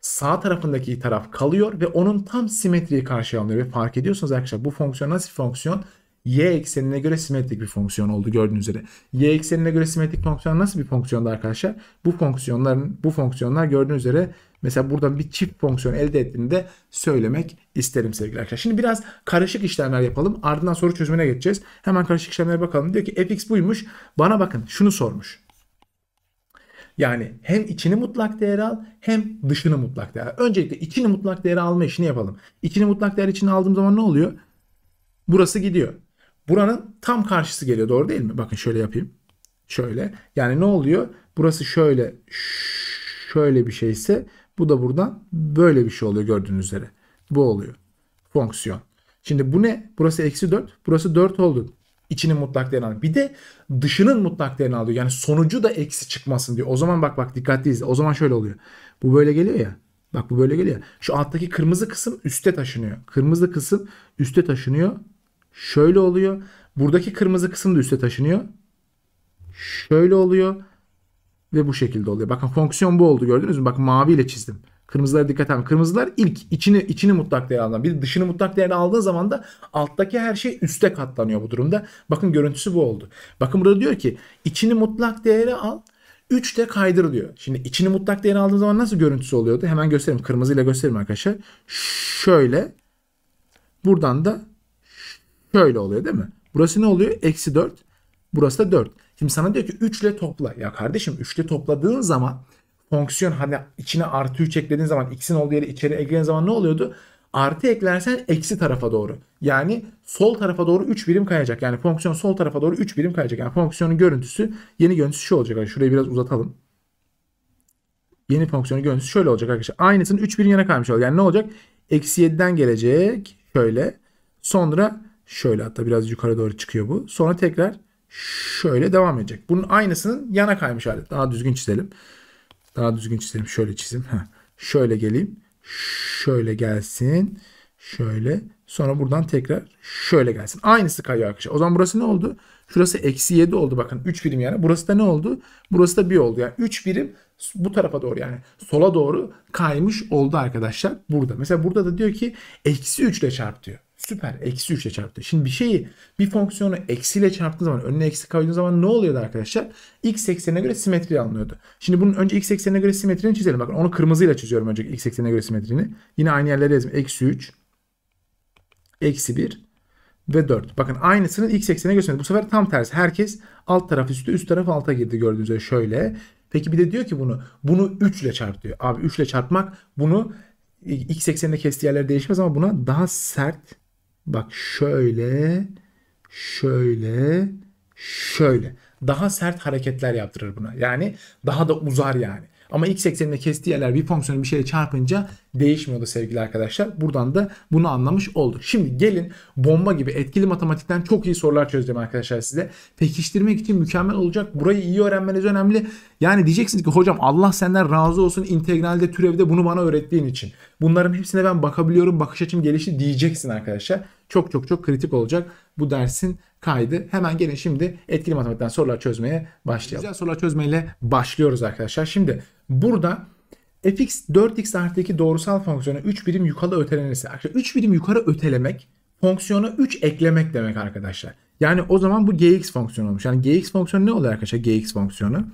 Sağ tarafındaki taraf kalıyor ve onun tam simetriyi karşıya alıyor. Ve fark ediyorsunuz arkadaşlar bu fonksiyon nasıl bir fonksiyon? y eksenine göre simetrik bir fonksiyon oldu gördüğünüz üzere. Y eksenine göre simetrik fonksiyon nasıl bir fonksiyondu arkadaşlar? Bu fonksiyonların bu fonksiyonlar gördüğünüz üzere mesela buradan bir çift fonksiyon elde ettiğinde söylemek isterim sevgili arkadaşlar. Şimdi biraz karışık işlemler yapalım. Ardından soru çözümüne geçeceğiz. Hemen karışık işlemlere bakalım. Diyor ki fx buymuş. Bana bakın şunu sormuş. Yani hem içini mutlak değer al hem dışını mutlak değer. Öncelikle içini mutlak değeri alma işini yapalım. İçini mutlak değer içine aldığım zaman ne oluyor? Burası gidiyor. Buranın tam karşısı geliyor doğru değil mi? Bakın şöyle yapayım. Şöyle. Yani ne oluyor? Burası şöyle şöyle bir şeyse bu da buradan böyle bir şey oluyor gördüğünüz üzere. Bu oluyor. Fonksiyon. Şimdi bu ne? Burası eksi 4. Burası 4 oldu. İçinin mutlak değerini alıyor. Bir de dışının mutlak değerini alıyor. Yani sonucu da eksi çıkmasın diyor. O zaman bak bak dikkatli izle. O zaman şöyle oluyor. Bu böyle geliyor ya. Bak bu böyle geliyor. Şu alttaki kırmızı kısım üste taşınıyor. Kırmızı kısım üste taşınıyor. Şöyle oluyor. Buradaki kırmızı kısım da üste taşınıyor. Şöyle oluyor. Ve bu şekilde oluyor. Bakın fonksiyon bu oldu gördünüz mü? Bakın mavi ile çizdim. Kırmızılara dikkat edin. Kırmızılar ilk içini içini mutlak değer alan. Bir dışını mutlak değer aldığın zaman da alttaki her şey üste katlanıyor bu durumda. Bakın görüntüsü bu oldu. Bakın burada diyor ki içini mutlak değeri al. 3 de kaydır diyor. Şimdi içini mutlak değeri aldığın zaman nasıl görüntüsü oluyordu? Hemen göstereyim. Kırmızıyla göstereyim arkadaşlar. Şöyle. Buradan da Şöyle oluyor değil mi? Burası ne oluyor? Eksi 4. Burası da 4. Şimdi sana diyor ki 3 ile topla. Ya kardeşim 3 ile topladığın zaman fonksiyon hani içine artı 3 eklediğin zaman x'in olduğu yere içeri eklediğin zaman ne oluyordu? Artı eklersen eksi tarafa doğru. Yani sol tarafa doğru 3 birim kayacak. Yani fonksiyon sol tarafa doğru 3 birim kayacak. Yani fonksiyonun görüntüsü yeni görüntüsü şu olacak. Yani şurayı biraz uzatalım. Yeni fonksiyonun görüntüsü şöyle olacak arkadaşlar. Aynısının 3 birim yana kaymış olacak. Yani ne olacak? Eksi 7'den gelecek. Şöyle. Sonra Şöyle hatta biraz yukarı doğru çıkıyor bu. Sonra tekrar şöyle devam edecek. Bunun aynısının yana kaymış hali. Daha düzgün çizelim. Daha düzgün çizelim. Şöyle çizeyim. Heh. Şöyle geleyim. Şöyle gelsin. Şöyle. Sonra buradan tekrar şöyle gelsin. Aynısı kayıyor arkadaşlar. O zaman burası ne oldu? Şurası eksi 7 oldu bakın. 3 birim yani. Burası da ne oldu? Burası da 1 oldu. Yani 3 birim bu tarafa doğru yani sola doğru kaymış oldu arkadaşlar burada. Mesela burada da diyor ki eksi 3 ile çarp diyor. Süper. Eksi 3 ile çarptı. Şimdi bir şeyi bir fonksiyonu eksiyle çarptığı zaman önüne eksi koyduğun zaman ne oluyordu arkadaşlar? X eksenine göre simetri alınıyordu. Şimdi bunun önce x eksenine göre simetrini çizelim. Bakın onu kırmızıyla çiziyorum önce x eksenine göre simetrini. Yine aynı yerlere yazayım. Eksi 3 eksi 1 ve 4. Bakın aynısının x eksenine simetri. Bu sefer tam tersi. Herkes alt taraf üstte üst taraf alta girdi gördüğünüz üzere şöyle. Peki bir de diyor ki bunu bunu 3 ile çarp diyor. Abi 3 ile çarpmak bunu x ekseninde kestiği yerler değişmez ama buna daha sert Bak şöyle, şöyle, şöyle. Daha sert hareketler yaptırır buna. Yani daha da uzar yani. Ama x ekseninde kestiği yerler bir fonksiyonu bir şeye çarpınca değişmiyordu sevgili arkadaşlar. Buradan da bunu anlamış olduk. Şimdi gelin bomba gibi etkili matematikten çok iyi sorular çözeceğim arkadaşlar size. Pekiştirmek için mükemmel olacak. Burayı iyi öğrenmeniz önemli. Yani diyeceksiniz ki hocam Allah senden razı olsun integralde türevde bunu bana öğrettiğin için. Bunların hepsine ben bakabiliyorum bakış açım gelişti diyeceksin arkadaşlar. Çok çok çok kritik olacak bu dersin kaydı. Hemen gelin şimdi etkili matematikten sorular çözmeye başlayalım. Güzel sorular çözmeyle başlıyoruz arkadaşlar. Şimdi burada fx 4x artı 2 doğrusal fonksiyonu 3 birim yukarı ötelenirse. Arkadaşlar 3 birim yukarı ötelemek fonksiyona 3 eklemek demek arkadaşlar. Yani o zaman bu gx fonksiyonu olmuş. Yani gx fonksiyonu ne oluyor arkadaşlar? gx fonksiyonu.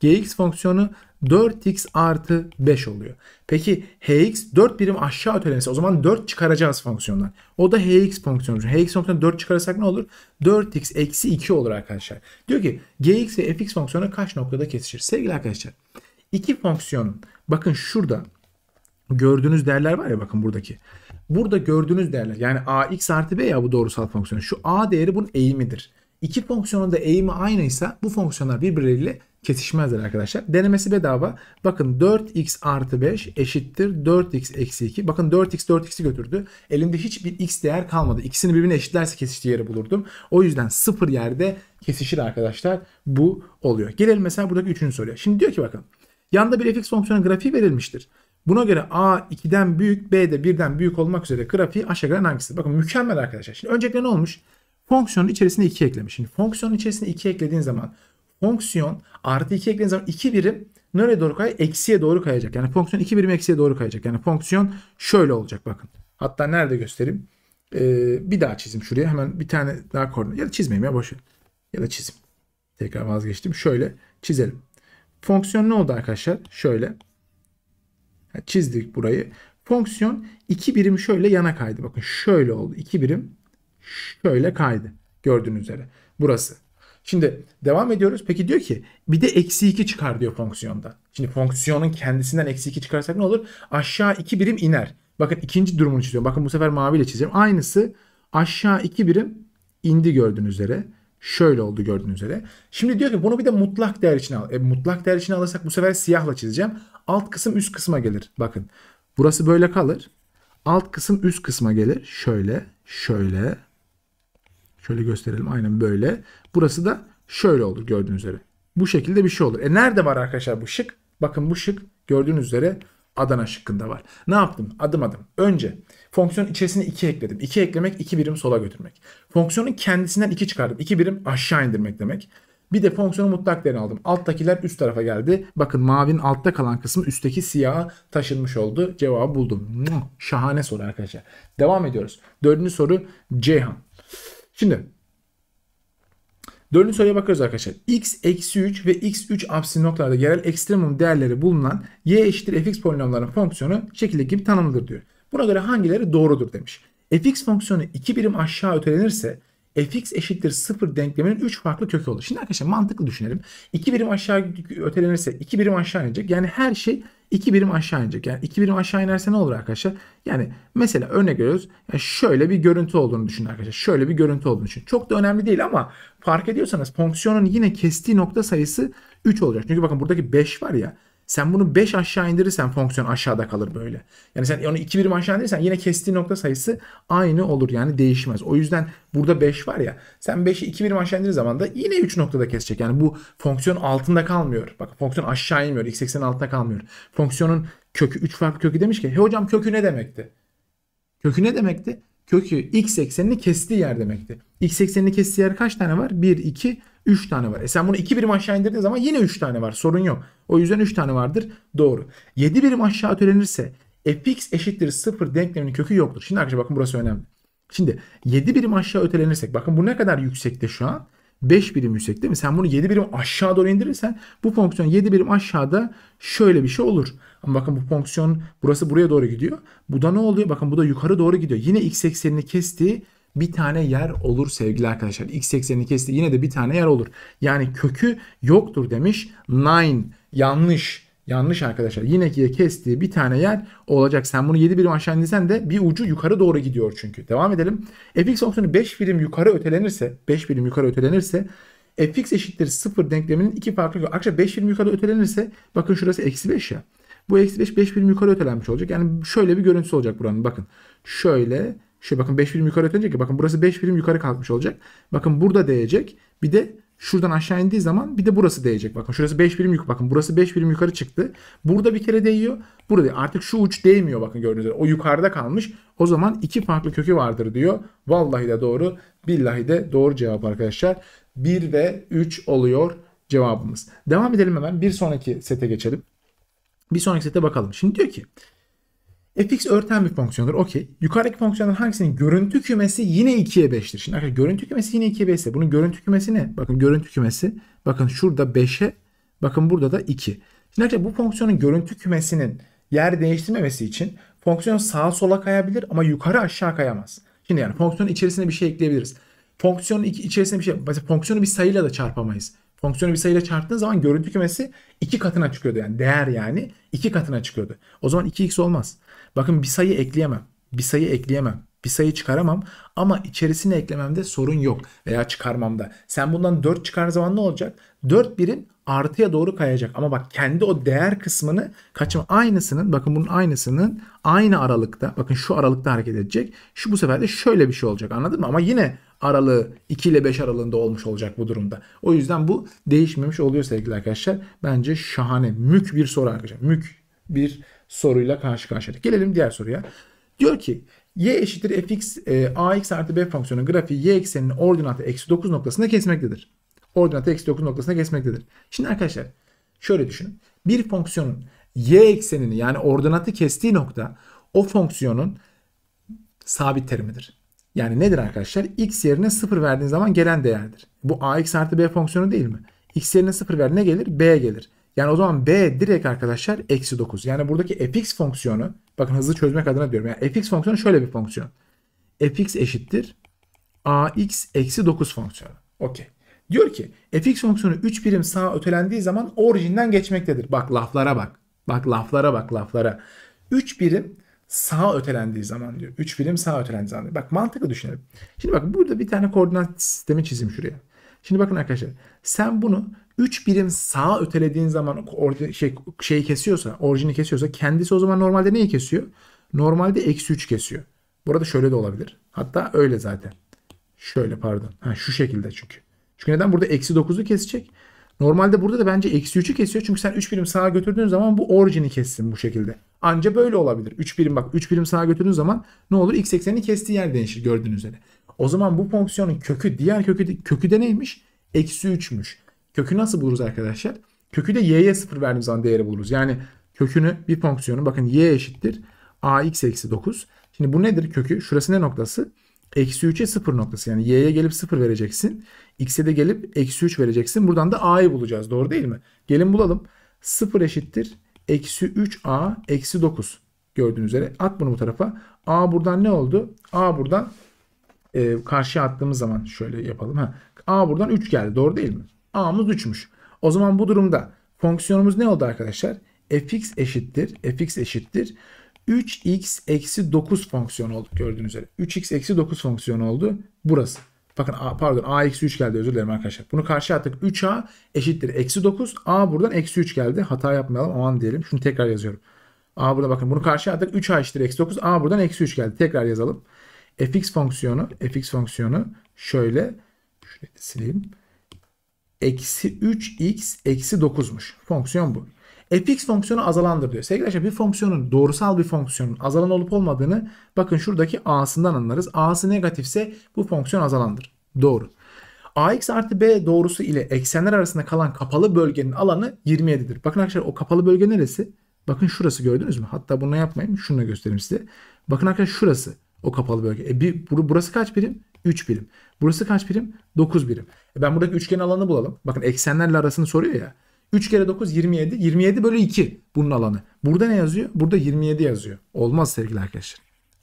Gx fonksiyonu 4x artı 5 oluyor. Peki hx 4 birim aşağı ötelenirse o zaman 4 çıkaracağız fonksiyondan. O da hx fonksiyonu. hx fonksiyonu 4 çıkarırsak ne olur? 4x eksi 2 olur arkadaşlar. Diyor ki gx ve fx fonksiyonu kaç noktada kesişir? Sevgili arkadaşlar iki fonksiyonun bakın şurada gördüğünüz değerler var ya bakın buradaki. Burada gördüğünüz değerler yani ax artı b ya bu doğrusal fonksiyon. Şu a değeri bunun eğimidir. İki fonksiyonun da eğimi aynıysa bu fonksiyonlar birbirleriyle kesişmezler arkadaşlar. Denemesi bedava. Bakın 4x artı 5 eşittir 4x eksi 2. Bakın 4x 4x'i götürdü. Elimde hiçbir x değer kalmadı. İkisini birbirine eşitlerse kesiştiği yeri bulurdum. O yüzden sıfır yerde kesişir arkadaşlar. Bu oluyor. Gelelim mesela buradaki üçüncü soruya. Şimdi diyor ki bakın. Yanda bir fx fonksiyonu grafiği verilmiştir. Buna göre a 2'den büyük b de 1'den büyük olmak üzere grafiği aşağı gelen hangisidir? Bakın mükemmel arkadaşlar. Şimdi öncelikle ne olmuş? Fonksiyonun içerisine 2 eklemiş. Şimdi fonksiyonun içerisine 2 eklediğin zaman fonksiyon artı 2 eklediğin zaman 2 birim nereye doğru kayacak? Eksiye doğru kayacak. Yani fonksiyon 2 birim eksiye doğru kayacak. Yani fonksiyon şöyle olacak bakın. Hatta nerede göstereyim? Ee, bir daha çizim şuraya. Hemen bir tane daha koordinat. Ya da çizmeyeyim ya boşver. Ya da çizim. Tekrar vazgeçtim. Şöyle çizelim. Fonksiyon ne oldu arkadaşlar? Şöyle. Çizdik burayı. Fonksiyon 2 birim şöyle yana kaydı. Bakın şöyle oldu. 2 birim şöyle kaydı. Gördüğünüz üzere. Burası. Şimdi devam ediyoruz. Peki diyor ki bir de eksi 2 çıkar diyor fonksiyonda. Şimdi fonksiyonun kendisinden eksi 2 çıkarsak ne olur? Aşağı 2 birim iner. Bakın ikinci durumunu çiziyorum. Bakın bu sefer maviyle çizeceğim. Aynısı aşağı 2 birim indi gördüğünüz üzere. Şöyle oldu gördüğünüz üzere. Şimdi diyor ki bunu bir de mutlak değer için al. E, mutlak değer için alırsak bu sefer siyahla çizeceğim. Alt kısım üst kısma gelir. Bakın burası böyle kalır. Alt kısım üst kısma gelir. Şöyle, şöyle. Şöyle gösterelim aynen böyle. Burası da şöyle olur gördüğünüz üzere. Bu şekilde bir şey olur. E nerede var arkadaşlar bu şık? Bakın bu şık gördüğünüz üzere Adana şıkkında var. Ne yaptım? Adım adım. Önce fonksiyon içerisine 2 ekledim. 2 eklemek 2 birim sola götürmek. Fonksiyonun kendisinden 2 çıkardım. 2 birim aşağı indirmek demek. Bir de fonksiyonu mutlak değerini aldım. Alttakiler üst tarafa geldi. Bakın mavinin altta kalan kısmı üstteki siyaha taşınmış oldu. Cevabı buldum. Şahane soru arkadaşlar. Devam ediyoruz. Dördüncü soru Ceyhan. Şimdi Dördüncü soruya bakıyoruz arkadaşlar. x eksi 3 ve x3 apsin noktalarda yerel ekstremum değerleri bulunan y eşittir fx polinomların fonksiyonu şekilde gibi tanımlıdır diyor. Buna göre hangileri doğrudur demiş. fx fonksiyonu 2 birim aşağı ötelenirse fx eşittir 0 denkleminin 3 farklı kökü olur. Şimdi arkadaşlar mantıklı düşünelim. 2 birim aşağı ötelenirse 2 birim aşağı inecek. Yani her şey 2 birim aşağı inecek. Yani 2 birim aşağı inerse ne olur arkadaşlar? Yani mesela örnek veriyoruz. Yani şöyle bir görüntü olduğunu düşünün arkadaşlar. Şöyle bir görüntü olduğunu düşünün. Çok da önemli değil ama fark ediyorsanız fonksiyonun yine kestiği nokta sayısı 3 olacak. Çünkü bakın buradaki 5 var ya. Sen bunu 5 aşağı indirirsen fonksiyon aşağıda kalır böyle. Yani sen onu 2 birim aşağı indirirsen yine kestiği nokta sayısı aynı olur yani değişmez. O yüzden burada 5 var ya sen 5'i 2 birim aşağı indirdiğin zaman da yine 3 noktada kesecek. Yani bu fonksiyon altında kalmıyor. Bak fonksiyon aşağı inmiyor. X eksenin altında kalmıyor. Fonksiyonun kökü 3 farklı kökü demiş ki he hocam kökü ne demekti? Kökü ne demekti? Kökü x eksenini kestiği yer demekti. X eksenini kestiği yer kaç tane var? 1, 2, 3 tane var. E sen bunu 2 birim aşağı indirdiğin zaman yine 3 tane var. Sorun yok. O yüzden 3 tane vardır. Doğru. 7 birim aşağı ötelenirse fx eşittir 0 denkleminin kökü yoktur. Şimdi arkadaşlar bakın burası önemli. Şimdi 7 birim aşağı ötelenirsek bakın bu ne kadar yüksekte şu an? 5 birim yüksek değil mi? Sen bunu 7 birim aşağı doğru indirirsen bu fonksiyon 7 birim aşağıda şöyle bir şey olur. Ama bakın bu fonksiyon burası buraya doğru gidiyor. Bu da ne oluyor? Bakın bu da yukarı doğru gidiyor. Yine x eksenini kestiği bir tane yer olur sevgili arkadaşlar. X eksenini kesti yine de bir tane yer olur. Yani kökü yoktur demiş. Nine yanlış. Yanlış arkadaşlar. Yine ki kestiği bir tane yer olacak. Sen bunu 7 birim aşağı indirsen de bir ucu yukarı doğru gidiyor çünkü. Devam edelim. fx fonksiyonu 5 birim yukarı ötelenirse 5 birim yukarı ötelenirse fx eşittir 0 denkleminin iki farklı Arkadaşlar 5 birim yukarı ötelenirse bakın şurası eksi 5 ya. Bu eksi 5 5 birim yukarı ötelenmiş olacak. Yani şöyle bir görüntüsü olacak buranın. Bakın şöyle şu bakın 5 birim yukarı ötelecek ya. Bakın burası 5 birim yukarı kalkmış olacak. Bakın burada değecek. Bir de Şuradan aşağı indiği zaman bir de burası değecek. Bakın şurası 5 birim yukarı. Bakın burası 5 birim yukarı çıktı. Burada bir kere değiyor. Burada artık şu uç değmiyor bakın gördüğünüz gibi. O yukarıda kalmış. O zaman iki farklı kökü vardır diyor. Vallahi de doğru. Billahi de doğru cevap arkadaşlar. 1 ve 3 oluyor cevabımız. Devam edelim hemen. Bir sonraki sete geçelim. Bir sonraki sete bakalım. Şimdi diyor ki fx örten bir fonksiyondur. Okey. Yukarıdaki fonksiyonların hangisinin görüntü kümesi yine 2'ye 5'tir. Şimdi arkadaşlar görüntü kümesi yine 2'ye 5 ise bunun görüntü kümesi ne? Bakın görüntü kümesi. Bakın şurada 5'e. Bakın burada da 2. Şimdi arkadaşlar bu fonksiyonun görüntü kümesinin yer değiştirmemesi için fonksiyon sağa sola kayabilir ama yukarı aşağı kayamaz. Şimdi yani fonksiyonun içerisine bir şey ekleyebiliriz. Fonksiyonun içerisine bir şey mesela fonksiyonu bir sayıyla da çarpamayız. Fonksiyonu bir sayıyla çarptığın zaman görüntü kümesi iki katına çıkıyordu yani değer yani iki katına çıkıyordu. O zaman 2x olmaz. Bakın bir sayı ekleyemem. Bir sayı ekleyemem. Bir sayı çıkaramam ama içerisine eklememde sorun yok veya çıkarmamda. Sen bundan 4 çıkar zaman ne olacak? 4 birim artıya doğru kayacak. Ama bak kendi o değer kısmını kaçırma. Aynısının bakın bunun aynısının aynı aralıkta bakın şu aralıkta hareket edecek. Şu bu sefer de şöyle bir şey olacak anladın mı? Ama yine aralığı 2 ile 5 aralığında olmuş olacak bu durumda. O yüzden bu değişmemiş oluyor sevgili arkadaşlar. Bence şahane. Mük bir soru arkadaşlar. Mük bir soruyla karşı karşıya. Gelelim diğer soruya. Diyor ki y eşittir fx e, ax artı b fonksiyonu grafiği y ekseninin ordinatı eksi 9 noktasında kesmektedir. Ordinatı eksi 9 noktasında kesmektedir. Şimdi arkadaşlar şöyle düşünün. Bir fonksiyonun y eksenini yani ordinatı kestiği nokta o fonksiyonun sabit terimidir. Yani nedir arkadaşlar? X yerine 0 verdiğin zaman gelen değerdir. Bu ax artı b fonksiyonu değil mi? X yerine 0 ver ne gelir? B gelir. Yani o zaman b direkt arkadaşlar eksi 9. Yani buradaki fx fonksiyonu bakın hızlı çözmek adına diyorum. Yani fx fonksiyonu şöyle bir fonksiyon. fx eşittir ax eksi 9 fonksiyonu. Okey. Diyor ki fx fonksiyonu 3 birim sağa ötelendiği zaman orijinden geçmektedir. Bak laflara bak. Bak laflara bak laflara. 3 birim sağa ötelendiği zaman diyor. 3 birim sağa ötelendiği zaman diyor. Bak mantıklı düşünelim. Şimdi bak burada bir tane koordinat sistemi çizeyim şuraya. Şimdi bakın arkadaşlar sen bunu 3 birim sağa ötelediğin zaman şey, şeyi kesiyorsa, orijini kesiyorsa kendisi o zaman normalde neyi kesiyor? Normalde eksi 3 kesiyor. Burada şöyle de olabilir. Hatta öyle zaten. Şöyle pardon. Ha, şu şekilde çünkü. Çünkü neden? Burada eksi 9'u kesecek. Normalde burada da bence eksi 3'ü kesiyor. Çünkü sen 3 birim sağa götürdüğün zaman bu orijini kessin bu şekilde. Anca böyle olabilir. 3 birim bak 3 birim sağa götürdüğün zaman ne olur? X eksenini kestiği yer değişir gördüğünüz üzere. O zaman bu fonksiyonun kökü diğer kökü, kökü de neymiş? Eksi 3'müş. Kökü nasıl buluruz arkadaşlar? Kökü de y'ye 0 verdiğimiz zaman değeri buluruz. Yani kökünü bir fonksiyonu bakın y eşittir ax eksi 9. Şimdi bu nedir kökü? Şurası ne noktası? Eksi 3'e 0 noktası. Yani y'ye gelip 0 vereceksin. X'e de gelip eksi 3 vereceksin. Buradan da a'yı bulacağız. Doğru değil mi? Gelin bulalım. 0 eşittir. Eksi 3a eksi 9. Gördüğünüz üzere. At bunu bu tarafa. a buradan ne oldu? a buradan e, karşıya attığımız zaman şöyle yapalım. Ha. a buradan 3 geldi. Doğru değil mi? A'mız 3'müş. O zaman bu durumda fonksiyonumuz ne oldu arkadaşlar? fx eşittir. fx eşittir. 3x eksi 9 fonksiyon oldu gördüğünüz üzere. 3x eksi 9 fonksiyon oldu. Burası. Bakın a, pardon a eksi 3 geldi özür dilerim arkadaşlar. Bunu karşı attık. 3a eşittir eksi 9. a buradan eksi 3 geldi. Hata yapmayalım o an diyelim. Şunu tekrar yazıyorum. a burada bakın bunu karşı attık. 3a eşittir eksi 9. a buradan eksi 3 geldi. Tekrar yazalım. fx fonksiyonu fx fonksiyonu şöyle şurayı sileyim. Eksi 3x eksi 9'muş. Fonksiyon bu fx fonksiyonu azalandır diyor. Sevgili arkadaşlar bir fonksiyonun doğrusal bir fonksiyonun azalan olup olmadığını bakın şuradaki a'sından anlarız. a'sı negatifse bu fonksiyon azalandır. Doğru. ax artı b doğrusu ile eksenler arasında kalan kapalı bölgenin alanı 27'dir. Bakın arkadaşlar o kapalı bölge neresi? Bakın şurası gördünüz mü? Hatta bunu yapmayayım. Şunu göstereyim size. Bakın arkadaşlar şurası o kapalı bölge. E bir, burası kaç birim? 3 birim. Burası kaç birim? 9 birim. E ben buradaki üçgen alanı bulalım. Bakın eksenlerle arasını soruyor ya. 3 kere 9 27. 27 bölü 2 bunun alanı. Burada ne yazıyor? Burada 27 yazıyor. Olmaz sevgili arkadaşlar.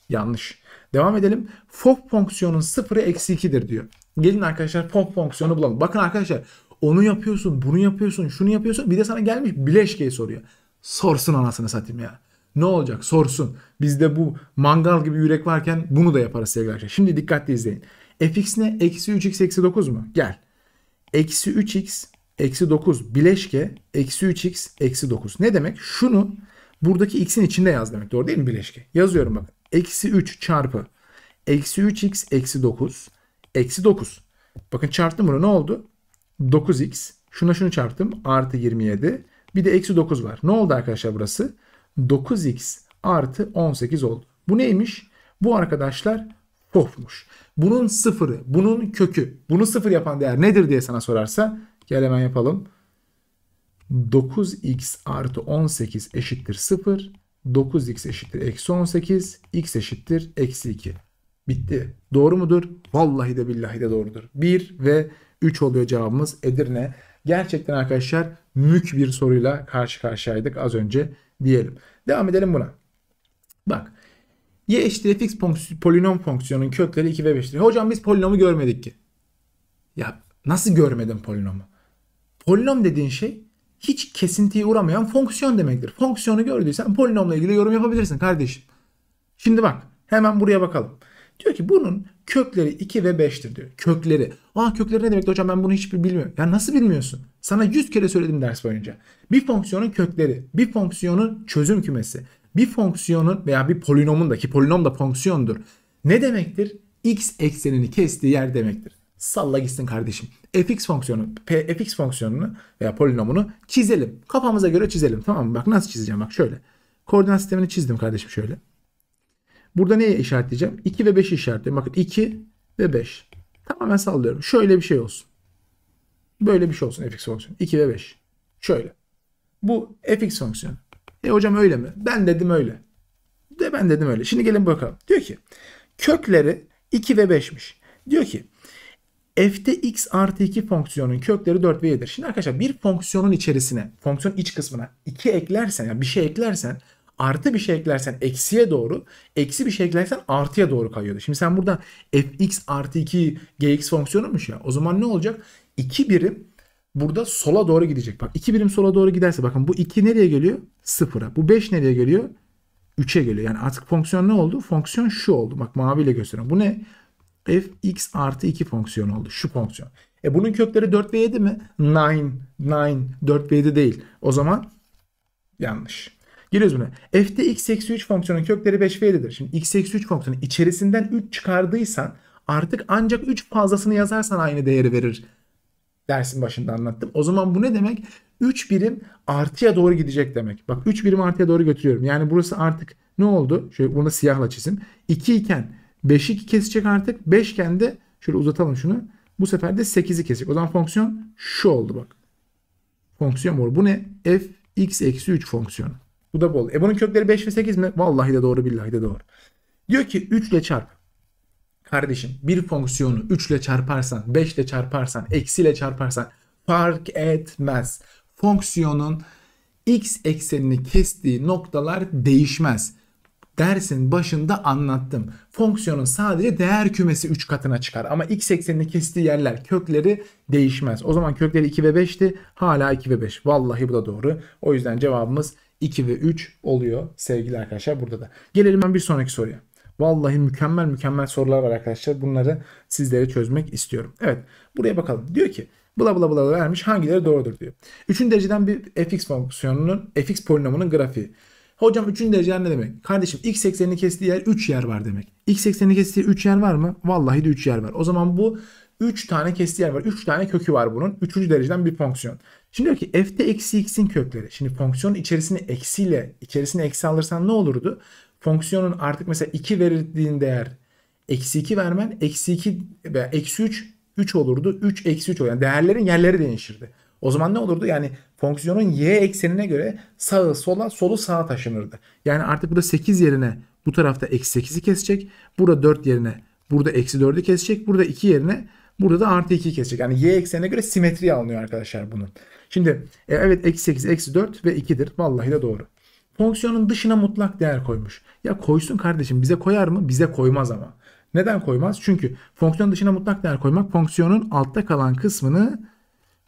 Yanlış. Devam edelim. Fop fonksiyonun sıfırı eksi 2'dir diyor. Gelin arkadaşlar fop fonksiyonu bulalım. Bakın arkadaşlar onu yapıyorsun, bunu yapıyorsun, şunu yapıyorsun. Bir de sana gelmiş bileşkeyi soruyor. Sorsun anasını satayım ya. Ne olacak? Sorsun. Bizde bu mangal gibi yürek varken bunu da yaparız sevgili arkadaşlar. Şimdi dikkatli izleyin. Fx ne? Eksi 3x eksi 9 mu? Gel. Eksi 3x eksi 9 bileşke eksi 3x eksi 9. Ne demek? Şunu buradaki x'in içinde yaz demek. Doğru değil mi bileşke? Yazıyorum bakın. Eksi 3 çarpı eksi 3x eksi 9 eksi 9. Bakın çarptım bunu ne oldu? 9x. Şuna şunu çarptım. Artı 27. Bir de eksi 9 var. Ne oldu arkadaşlar burası? 9x artı 18 oldu. Bu neymiş? Bu arkadaşlar fofmuş. Bunun sıfırı, bunun kökü, bunu sıfır yapan değer nedir diye sana sorarsa gel hemen yapalım. 9x artı 18 eşittir 0. 9x eşittir eksi 18. x eşittir eksi 2. Bitti. Doğru mudur? Vallahi de billahi de doğrudur. 1 ve 3 oluyor cevabımız Edirne. Gerçekten arkadaşlar mük bir soruyla karşı karşıyaydık az önce diyelim. Devam edelim buna. Bak. Y eşittir fx polinom fonksiyonun kökleri 2 ve 5'tir. Hocam biz polinomu görmedik ki. Ya nasıl görmedin polinomu? Polinom dediğin şey hiç kesintiye uğramayan fonksiyon demektir. Fonksiyonu gördüysen polinomla ilgili yorum yapabilirsin kardeşim. Şimdi bak hemen buraya bakalım. Diyor ki bunun kökleri 2 ve 5'tir diyor. Kökleri. Aa kökleri ne demek hocam ben bunu hiçbir bilmiyorum. Ya nasıl bilmiyorsun? Sana 100 kere söyledim ders boyunca. Bir fonksiyonun kökleri, bir fonksiyonun çözüm kümesi, bir fonksiyonun veya bir polinomun da ki polinom da fonksiyondur. Ne demektir? X eksenini kestiği yer demektir. Salla gitsin kardeşim. fx fonksiyonu, fx fonksiyonunu veya polinomunu çizelim. Kafamıza göre çizelim. Tamam mı? Bak nasıl çizeceğim? Bak şöyle. Koordinat sistemini çizdim kardeşim şöyle. Burada neye işaretleyeceğim? 2 ve 5'i işaretliyorum. Bakın 2 ve 5. Tamamen sallıyorum. Şöyle bir şey olsun. Böyle bir şey olsun fx fonksiyonu. 2 ve 5. Şöyle. Bu fx fonksiyonu. E hocam öyle mi? Ben dedim öyle. De ben dedim öyle. Şimdi gelin bakalım. Diyor ki kökleri 2 ve 5'miş. Diyor ki f'te x artı 2 fonksiyonun kökleri 4 ve 7'dir. Şimdi arkadaşlar bir fonksiyonun içerisine, fonksiyon iç kısmına 2 eklersen, yani bir şey eklersen artı bir şey eklersen eksiye doğru, eksi bir şey eklersen artıya doğru kayıyordu. Şimdi sen burada fx artı 2 gx fonksiyonumuş ya. O zaman ne olacak? 2 birim burada sola doğru gidecek. Bak 2 birim sola doğru giderse bakın bu 2 nereye geliyor? 0'a. Bu 5 nereye geliyor? 3'e geliyor. Yani artık fonksiyon ne oldu? Fonksiyon şu oldu. Bak maviyle gösteriyorum. Bu ne? fx artı 2 fonksiyon oldu. Şu fonksiyon. E bunun kökleri 4 ve 7 mi? 9, 9, 4 ve 7 değil. O zaman yanlış. Geliyoruz buna. F'te x eksi 3 fonksiyonun kökleri 5 ve 7'dir. Şimdi x eksi 3 fonksiyonu içerisinden 3 çıkardıysan artık ancak 3 fazlasını yazarsan aynı değeri verir. Dersin başında anlattım. O zaman bu ne demek? 3 birim artıya doğru gidecek demek. Bak 3 birim artıya doğru götürüyorum. Yani burası artık ne oldu? Şöyle bunu siyahla çizim. 2 iken 5'i 2 kesecek artık. 5 iken de şöyle uzatalım şunu. Bu sefer de 8'i kesecek. O zaman fonksiyon şu oldu bak. Fonksiyon bu. Bu ne? f x eksi 3 fonksiyonu. Bu da bol. E bunun kökleri 5 ve 8 mi? Vallahi de doğru billahi de doğru. Diyor ki 3 ile çarp. Kardeşim bir fonksiyonu 3 ile çarparsan, 5 ile çarparsan, eksi ile çarparsan fark etmez. Fonksiyonun x eksenini kestiği noktalar değişmez. Dersin başında anlattım. Fonksiyonun sadece değer kümesi 3 katına çıkar. Ama x eksenini kestiği yerler kökleri değişmez. O zaman kökleri 2 ve 5'ti. Hala 2 ve 5. Vallahi bu da doğru. O yüzden cevabımız 2 ve 3 oluyor sevgili arkadaşlar burada da. Gelelim ben bir sonraki soruya. Vallahi mükemmel mükemmel sorular var arkadaşlar. Bunları sizlere çözmek istiyorum. Evet buraya bakalım. Diyor ki bla bla bla vermiş hangileri doğrudur diyor. Üçüncü dereceden bir fx fonksiyonunun fx polinomunun grafiği. Hocam üçüncü dereceden ne demek? Kardeşim x eksenini kestiği yer 3 yer var demek. X eksenini kestiği 3 yer var mı? Vallahi de 3 yer var. O zaman bu 3 tane kestiği yer var. 3 tane kökü var bunun. Üçüncü dereceden bir fonksiyon. Şimdi diyor ki f'te eksi x'in kökleri. Şimdi fonksiyonun içerisine eksiyle içerisine eksi alırsan ne olurdu? Fonksiyonun artık mesela 2 verildiğin değer eksi 2 vermen eksi 2 veya eksi 3 3 olurdu. 3 eksi 3 olur. Yani değerlerin yerleri değişirdi. O zaman ne olurdu? Yani fonksiyonun y eksenine göre sağı sola solu sağa taşınırdı. Yani artık burada 8 yerine bu tarafta eksi 8'i kesecek. Burada 4 yerine burada eksi 4'ü kesecek. Burada 2 yerine burada da artı 2'yi kesecek. Yani y eksenine göre simetri alınıyor arkadaşlar bunun. Şimdi e, evet eksi 8, eksi 4 ve 2'dir. Vallahi de doğru. Fonksiyonun dışına mutlak değer koymuş. Ya koysun kardeşim bize koyar mı? Bize koymaz ama. Neden koymaz? Çünkü fonksiyon dışına mutlak değer koymak fonksiyonun altta kalan kısmını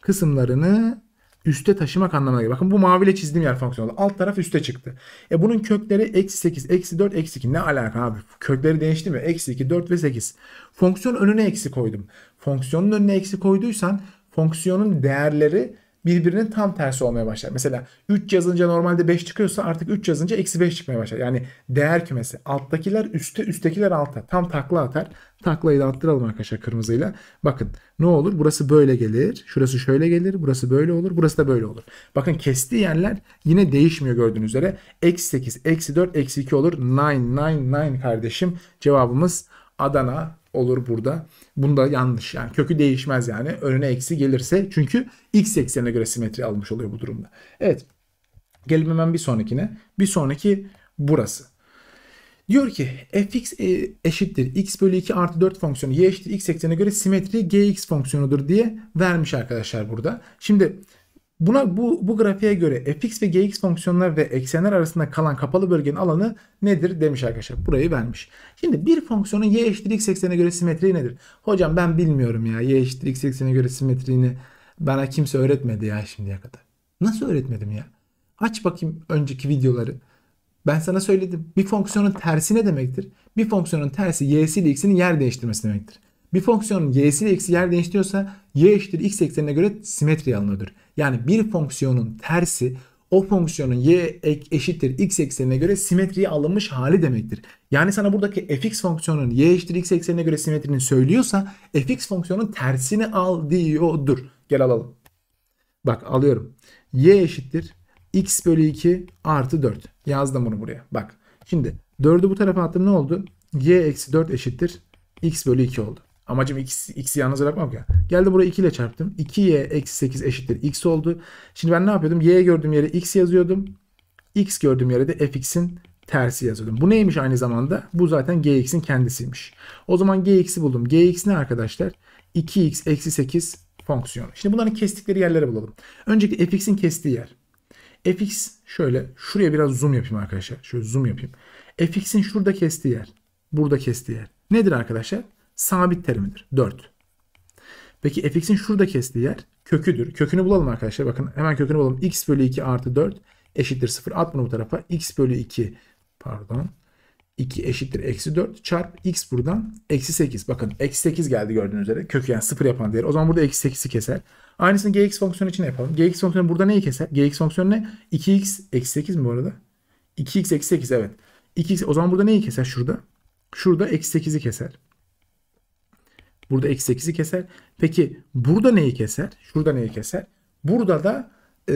kısımlarını üste taşımak anlamına geliyor. Bakın bu maviyle çizdiğim yer fonksiyonu. Alt taraf üste çıktı. E bunun kökleri eksi 8, eksi 4, eksi 2. Ne alaka abi? Kökleri değişti mi? Eksi 2, 4 ve 8. Fonksiyon önüne eksi koydum. Fonksiyonun önüne eksi koyduysan fonksiyonun değerleri birbirinin tam tersi olmaya başlar. Mesela 3 yazınca normalde 5 çıkıyorsa artık 3 yazınca eksi 5 çıkmaya başlar. Yani değer kümesi. Alttakiler üstte, üsttekiler alta. Tam takla atar. Taklayı da attıralım arkadaşlar kırmızıyla. Bakın ne olur? Burası böyle gelir. Şurası şöyle gelir. Burası böyle olur. Burası da böyle olur. Bakın kestiği yerler yine değişmiyor gördüğünüz üzere. Eksi 8, eksi 4, eksi 2 olur. 9, 9, 9 kardeşim. Cevabımız Adana olur burada. Bunda yanlış yani kökü değişmez yani önüne eksi gelirse çünkü x eksenine göre simetri almış oluyor bu durumda. Evet gelelim hemen bir sonrakine. Bir sonraki burası. Diyor ki fx e, eşittir x bölü 2 artı 4 fonksiyonu y eşittir x eksenine göre simetri gx fonksiyonudur diye vermiş arkadaşlar burada. Şimdi Buna bu, bu grafiğe göre fx ve gx fonksiyonlar ve eksenler arasında kalan kapalı bölgenin alanı nedir demiş arkadaşlar. Burayı vermiş. Şimdi bir fonksiyonun y eşittir x eksenine göre simetriği nedir? Hocam ben bilmiyorum ya y eşittir x eksenine göre simetriğini bana kimse öğretmedi ya şimdiye kadar. Nasıl öğretmedim ya? Aç bakayım önceki videoları. Ben sana söyledim. Bir fonksiyonun tersi ne demektir? Bir fonksiyonun tersi y'si ile x'inin yer değiştirmesi demektir. Bir fonksiyonun y'si ile x'i yer değiştiriyorsa y eşittir x eksenine göre simetri alınıyordur. Yani bir fonksiyonun tersi o fonksiyonun y eşittir x eksenine göre simetriye alınmış hali demektir. Yani sana buradaki fx fonksiyonun y eşittir x eksenine göre simetrini söylüyorsa fx fonksiyonun tersini al diyordur. Gel alalım. Bak alıyorum. y eşittir x bölü 2 artı 4. Yazdım bunu buraya. Bak. Şimdi 4'ü bu tarafa attım ne oldu? y eksi 4 eşittir x bölü 2 oldu. Amacım x'i yalnız bırakmak ya. Geldi buraya 2 ile çarptım. 2y eksi 8 eşittir x oldu. Şimdi ben ne yapıyordum? y gördüğüm yere x yazıyordum. x gördüğüm yere de fx'in tersi yazıyordum. Bu neymiş aynı zamanda? Bu zaten gx'in kendisiymiş. O zaman gx'i buldum. gx ne arkadaşlar? 2x eksi 8 fonksiyonu. Şimdi bunların kestikleri yerlere bulalım. Önceki fx'in kestiği yer. fx şöyle şuraya biraz zoom yapayım arkadaşlar. Şöyle zoom yapayım. fx'in şurada kestiği yer. Burada kestiği yer. Nedir arkadaşlar? Sabit terimidir. 4. Peki fx'in şurada kestiği yer köküdür. Kökünü bulalım arkadaşlar. Bakın hemen kökünü bulalım. x bölü 2 artı 4 eşittir 0. At bunu bu tarafa. x bölü 2 pardon 2 eşittir eksi 4 çarp x buradan eksi 8. Bakın eksi 8 geldi gördüğünüz üzere. Kökü yani 0 yapan değer. O zaman burada eksi 8'i keser. Aynısını gx fonksiyonu için yapalım. gx fonksiyonu burada neyi keser? gx fonksiyonu ne? 2x eksi 8 mi bu arada? 2x eksi 8 evet. 2x o zaman burada neyi keser şurada? Şurada eksi 8'i keser. Burada eksi 8'i keser. Peki burada neyi keser? Şurada neyi keser? Burada da e,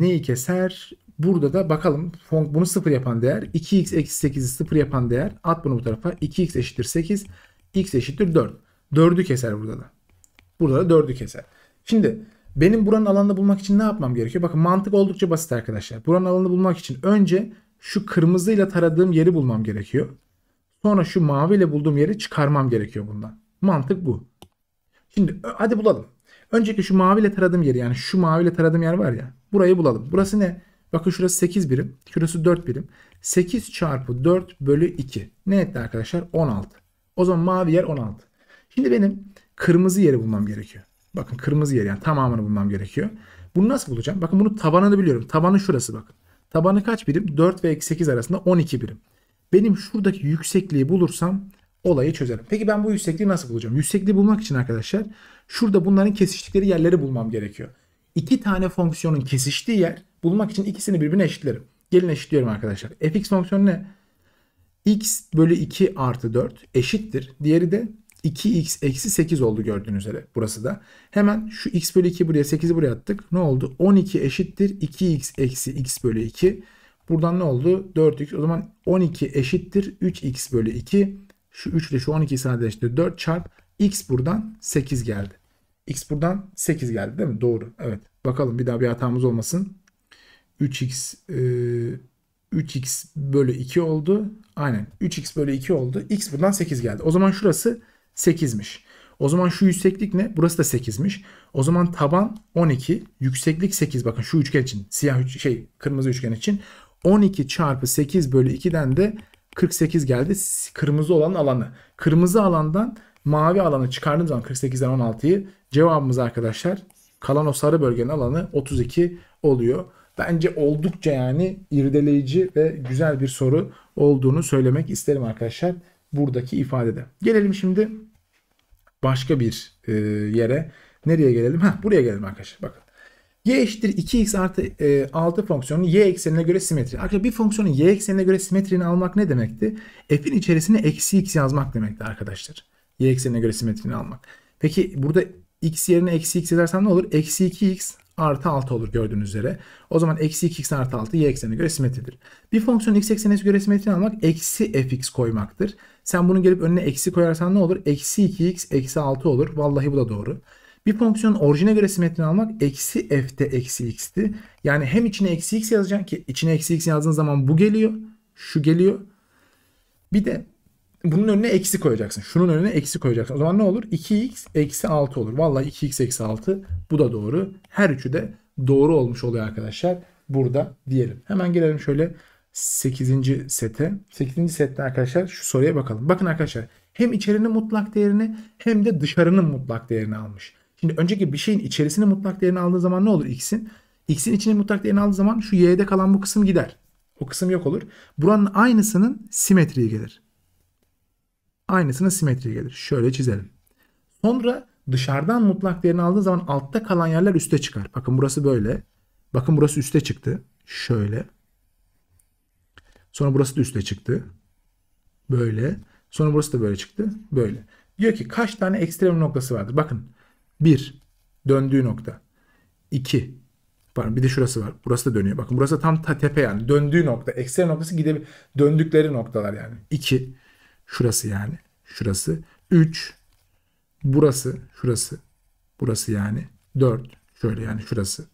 neyi keser? Burada da bakalım bunu sıfır yapan değer 2x eksi 8'i sıfır yapan değer at bunu bu tarafa 2x eşittir 8 x eşittir 4. 4'ü keser burada da. Burada da 4'ü keser. Şimdi benim buranın alanını bulmak için ne yapmam gerekiyor? Bakın mantık oldukça basit arkadaşlar. Buranın alanını bulmak için önce şu kırmızıyla taradığım yeri bulmam gerekiyor. Sonra şu maviyle bulduğum yeri çıkarmam gerekiyor bundan. Mantık bu. Şimdi hadi bulalım. Önceki şu maviyle taradığım yeri yani şu maviyle taradığım yer var ya. Burayı bulalım. Burası ne? Bakın şurası 8 birim. Şurası 4 birim. 8 çarpı 4 bölü 2. Ne etti arkadaşlar? 16. O zaman mavi yer 16. Şimdi benim kırmızı yeri bulmam gerekiyor. Bakın kırmızı yer yani tamamını bulmam gerekiyor. Bunu nasıl bulacağım? Bakın bunu tabanını biliyorum. Tabanı şurası bakın. Tabanı kaç birim? 4 ve 8 arasında 12 birim. Benim şuradaki yüksekliği bulursam olayı çözerim. Peki ben bu yüksekliği nasıl bulacağım? Yüksekliği bulmak için arkadaşlar şurada bunların kesiştikleri yerleri bulmam gerekiyor. İki tane fonksiyonun kesiştiği yer bulmak için ikisini birbirine eşitlerim. Gelin eşitliyorum arkadaşlar. fx fonksiyonu ne? x bölü 2 artı 4 eşittir. Diğeri de 2x eksi 8 oldu gördüğünüz üzere burası da. Hemen şu x bölü 2 buraya 8'i buraya attık. Ne oldu? 12 eşittir 2x eksi x bölü 2. Buradan ne oldu? 4x. O zaman 12 eşittir 3x bölü 2. Şu 3 ile şu 12 sadeleşti. 4 çarp x buradan 8 geldi. x buradan 8 geldi değil mi? Doğru. Evet. Bakalım bir daha bir hatamız olmasın. 3x e, 3x bölü 2 oldu. Aynen 3x bölü 2 oldu. x buradan 8 geldi. O zaman şurası 8'miş. O zaman şu yükseklik ne? Burası da 8'miş. O zaman taban 12, yükseklik 8. Bakın şu üçgen için, siyah şey kırmızı üçgen için 12 çarpı 8 bölü 2'den de 48 geldi. Kırmızı olan alanı. Kırmızı alandan mavi alanı çıkardığım zaman 48'den 16'yı cevabımız arkadaşlar kalan o sarı bölgenin alanı 32 oluyor. Bence oldukça yani irdeleyici ve güzel bir soru olduğunu söylemek isterim arkadaşlar buradaki ifadede. Gelelim şimdi başka bir e, yere. Nereye gelelim? Ha buraya gelelim arkadaşlar. Bakın. Y eşittir 2x artı e, 6 fonksiyonun y eksenine göre simetri. Arkadaşlar bir fonksiyonun y eksenine göre simetrini almak ne demekti? F'in içerisine eksi x yazmak demekti arkadaşlar. Y eksenine göre simetrini almak. Peki burada x yerine eksi x yazarsam ne olur? Eksi 2x artı 6 olur gördüğünüz üzere. O zaman eksi 2x artı 6 y eksenine göre simetridir. Bir fonksiyonun x eksenine göre simetrini almak eksi fx koymaktır. Sen bunu gelip önüne eksi koyarsan ne olur? Eksi 2x eksi 6 olur. Vallahi bu da doğru. Bir fonksiyonun orijine göre simetrini almak eksi f'te eksi x'ti. Yani hem içine eksi x yazacaksın ki içine eksi x yazdığın zaman bu geliyor. Şu geliyor. Bir de bunun önüne eksi koyacaksın. Şunun önüne eksi koyacaksın. O zaman ne olur? 2x eksi 6 olur. Vallahi 2x eksi 6 bu da doğru. Her üçü de doğru olmuş oluyor arkadaşlar. Burada diyelim. Hemen gelelim şöyle 8. sete. 8. sette arkadaşlar şu soruya bakalım. Bakın arkadaşlar hem içerinin mutlak değerini hem de dışarının mutlak değerini almış. Şimdi önceki bir şeyin içerisinin mutlak değerini aldığı zaman ne olur x'in? X'in içine mutlak değerini aldığı zaman şu y'de kalan bu kısım gider. O kısım yok olur. Buranın aynısının simetriği gelir. Aynısının simetriği gelir. Şöyle çizelim. Sonra dışarıdan mutlak değerini aldığı zaman altta kalan yerler üste çıkar. Bakın burası böyle. Bakın burası üste çıktı. Şöyle. Sonra burası da üste çıktı. Böyle. Sonra burası da böyle çıktı. Böyle. Diyor ki kaç tane ekstrem noktası vardır? Bakın 1. Döndüğü nokta. 2. Pardon bir de şurası var. Burası da dönüyor. Bakın burası tam ta tepe yani. Döndüğü nokta. Ekstrem noktası gidip döndükleri noktalar yani. 2. Şurası yani. Şurası. 3. Burası. Şurası. Burası yani. 4. Şöyle yani şurası.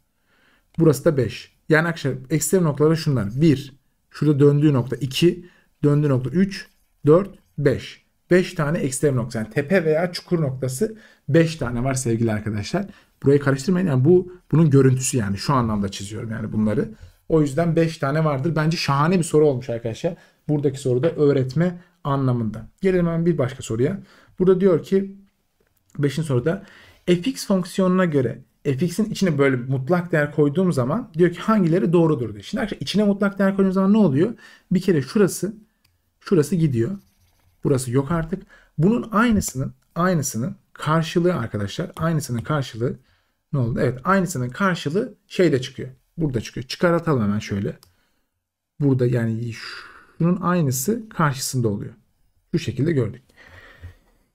Burası da 5. Yani arkadaşlar ekstrem noktaları şunlar. 1. Şurada döndüğü nokta 2. Döndüğü nokta 3. 4. 5. 5 tane ekstrem nokta. Yani tepe veya çukur noktası 5 tane var sevgili arkadaşlar. Burayı karıştırmayın. Yani bu bunun görüntüsü yani şu anlamda çiziyorum yani bunları. O yüzden 5 tane vardır. Bence şahane bir soru olmuş arkadaşlar. Buradaki soruda öğretme anlamında. Gelelim hemen bir başka soruya. Burada diyor ki 5. soruda fx fonksiyonuna göre fx'in içine böyle mutlak değer koyduğum zaman diyor ki hangileri doğrudur diyor. Şimdi arkadaşlar içine mutlak değer koyduğum zaman ne oluyor? Bir kere şurası şurası gidiyor. Burası yok artık. Bunun aynısının aynısının karşılığı arkadaşlar aynısının karşılığı ne oldu? Evet aynısının karşılığı şeyde çıkıyor. Burada çıkıyor. Çıkartalım hemen şöyle. Burada yani şunun aynısı karşısında oluyor. Şu şekilde gördük.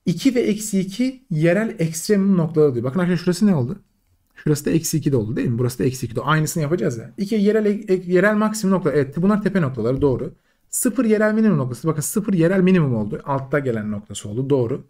2 ve eksi 2 yerel ekstremum noktaları diyor. Bakın arkadaşlar şurası ne oldu? Şurası da eksi 2 de oldu değil mi? Burası da eksi 2 de. Aynısını yapacağız ya. 2 yerel, yerel maksimum nokta. Evet bunlar tepe noktaları doğru. 0 yerel minimum noktası. Bakın 0 yerel minimum oldu. Altta gelen noktası oldu. Doğru.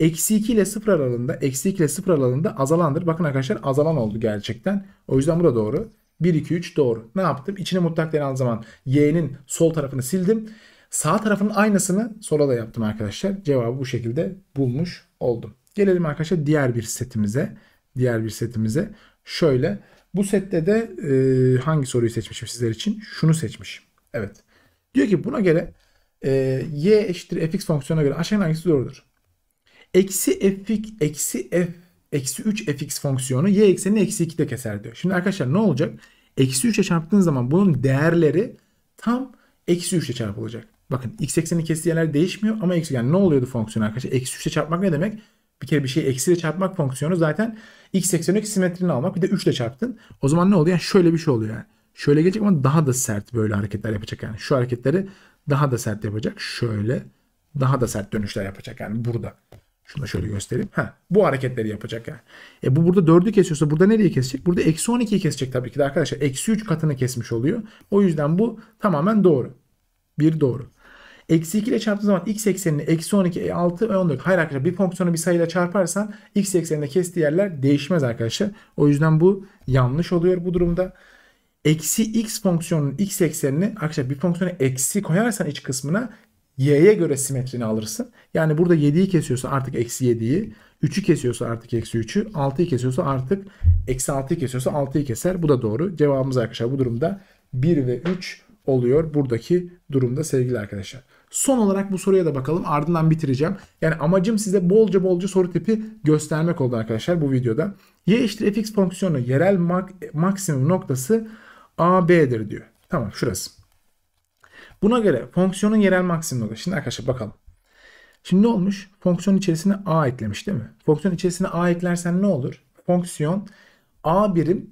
Eksi 2 ile 0 aralığında, eksi 2 ile 0 aralığında azalandır. Bakın arkadaşlar azalan oldu gerçekten. O yüzden bu da doğru. 1, 2, 3 doğru. Ne yaptım? İçine mutlak değer zaman y'nin sol tarafını sildim. Sağ tarafının aynısını sola da yaptım arkadaşlar. Cevabı bu şekilde bulmuş oldum. Gelelim arkadaşlar diğer bir setimize. Diğer bir setimize. Şöyle. Bu sette de e, hangi soruyu seçmişim sizler için? Şunu seçmişim. Evet. Diyor ki buna göre e, y eşittir fx fonksiyonuna göre aşağıdan hangisi doğrudur? Eksi f eksi f eksi 3 fx fonksiyonu y eksenini eksi 2'de keser diyor. Şimdi arkadaşlar ne olacak? Eksi 3'e çarptığın zaman bunun değerleri tam eksi 3'e çarpılacak. Bakın x eksenini kestiği yerler değişmiyor ama eksi yani ne oluyordu fonksiyon arkadaşlar? Eksi 3'e çarpmak ne demek? Bir kere bir şeyi eksiyle çarpmak fonksiyonu zaten x eksenindeki simetrini almak. Bir de 3 ile çarptın. O zaman ne oluyor? Yani şöyle bir şey oluyor yani. Şöyle gelecek ama daha da sert böyle hareketler yapacak yani. Şu hareketleri daha da sert yapacak. Şöyle daha da sert dönüşler yapacak yani burada. Şunu da şöyle göstereyim. Ha, bu hareketleri yapacak yani. E bu burada 4'ü kesiyorsa burada nereye kesecek? Burada eksi 12'yi kesecek tabii ki de arkadaşlar. Eksi 3 katını kesmiş oluyor. O yüzden bu tamamen doğru. Bir doğru. Eksi 2 ile çarptığı zaman x eksenini eksi 12, 6 ve 14. Hayır arkadaşlar bir fonksiyonu bir sayıyla çarparsan x ekseninde kestiği yerler değişmez arkadaşlar. O yüzden bu yanlış oluyor bu durumda. Eksi x fonksiyonunun x eksenini arkadaşlar bir fonksiyonu eksi koyarsan iç kısmına y'ye göre simetrini alırsın. Yani burada 7'yi kesiyorsa artık eksi 7'yi, 3'ü kesiyorsa artık eksi 3'ü, 6'yı kesiyorsa artık eksi 6'yı kesiyorsa 6'yı keser. Bu da doğru. Cevabımız arkadaşlar bu durumda 1 ve 3 oluyor buradaki durumda sevgili arkadaşlar. Son olarak bu soruya da bakalım ardından bitireceğim. Yani amacım size bolca bolca soru tipi göstermek oldu arkadaşlar bu videoda. Y eşittir fx fonksiyonu yerel mak maksimum noktası AB'dir diyor. Tamam şurası. Buna göre fonksiyonun yerel maksimum noktası. Şimdi arkadaşlar bakalım. Şimdi ne olmuş? Fonksiyon içerisine A eklemiş değil mi? Fonksiyon içerisine A eklersen ne olur? Fonksiyon A birim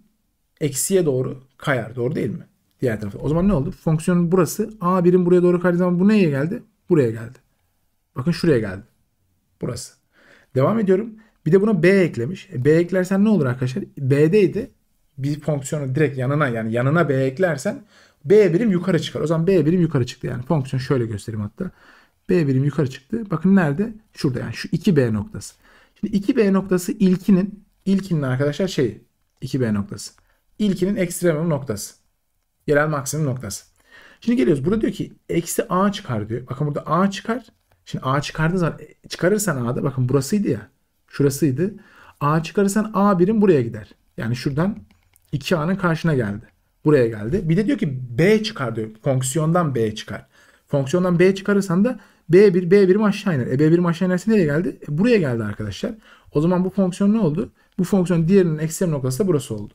eksiye doğru kayar. Doğru değil mi? Diğer tarafta. O zaman ne oldu? Fonksiyonun burası a birim buraya doğru kaydığı zaman bu neye geldi? Buraya geldi. Bakın şuraya geldi. Burası. Devam ediyorum. Bir de buna b eklemiş. E, b eklersen ne olur arkadaşlar? b'deydi. Bir fonksiyonu direkt yanına yani yanına b eklersen b birim yukarı çıkar. O zaman b birim yukarı çıktı yani. Fonksiyon şöyle göstereyim hatta. b birim yukarı çıktı. Bakın nerede? Şurada yani şu 2b noktası. Şimdi 2b noktası ilkinin ilkinin arkadaşlar şey 2b noktası. İlkinin ekstremum noktası. Yerel maksimum noktası. Şimdi geliyoruz. Burada diyor ki eksi a çıkar diyor. Bakın burada a çıkar. Şimdi a çıkardığı zaman çıkarırsan a'da bakın burasıydı ya. Şurasıydı. a çıkarırsan a birim buraya gider. Yani şuradan 2a'nın karşına geldi. Buraya geldi. Bir de diyor ki b çıkar diyor. Fonksiyondan b çıkar. Fonksiyondan b çıkarırsan da b1 b birim aşağı iner. E b birim aşağı inerse nereye geldi? E, buraya geldi arkadaşlar. O zaman bu fonksiyon ne oldu? Bu fonksiyon diğerinin ekstrem noktası da burası oldu.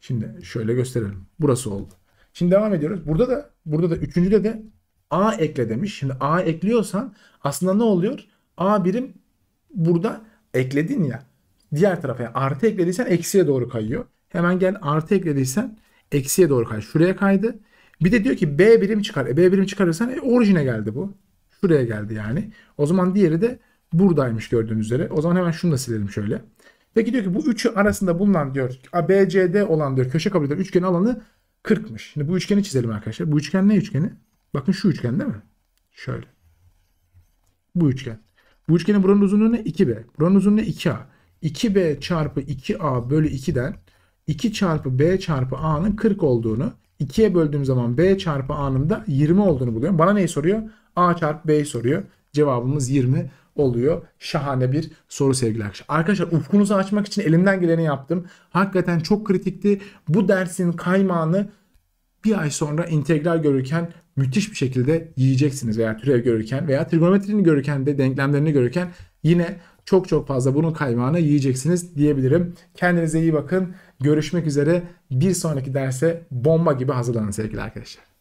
Şimdi şöyle gösterelim. Burası oldu. Şimdi devam ediyoruz. Burada da burada da üçüncüde de a ekle demiş. Şimdi a ekliyorsan aslında ne oluyor? a birim burada ekledin ya. Diğer tarafa yani artı eklediysen eksiye doğru kayıyor. Hemen gel artı eklediysen eksiye doğru kay. Şuraya kaydı. Bir de diyor ki B birim çıkar. E, B birim çıkarırsan e, orijine geldi bu. Şuraya geldi yani. O zaman diğeri de buradaymış gördüğünüz üzere. O zaman hemen şunu da silelim şöyle. Peki diyor ki bu üçü arasında bulunan diyor ABCD olan diyor köşe kabul eden üçgen alanı 40'mış. Şimdi bu üçgeni çizelim arkadaşlar. Bu üçgen ne üçgeni? Bakın şu üçgen değil mi? Şöyle. Bu üçgen. Bu üçgenin buranın uzunluğu ne? 2B. Buranın uzunluğu 2A. 2B çarpı 2A bölü 2'den 2 çarpı B çarpı A'nın 40 olduğunu 2'ye böldüğüm zaman B çarpı A'nın da 20 olduğunu buluyorum. Bana neyi soruyor? A çarpı B'yi soruyor. Cevabımız 20 oluyor. Şahane bir soru sevgili arkadaşlar. Arkadaşlar ufkunuzu açmak için elimden geleni yaptım. Hakikaten çok kritikti. Bu dersin kaymağını bir ay sonra integral görürken müthiş bir şekilde yiyeceksiniz veya türev görürken veya trigonometrini görürken de denklemlerini görürken yine çok çok fazla bunun kaymağını yiyeceksiniz diyebilirim. Kendinize iyi bakın. Görüşmek üzere. Bir sonraki derse bomba gibi hazırlanın sevgili arkadaşlar.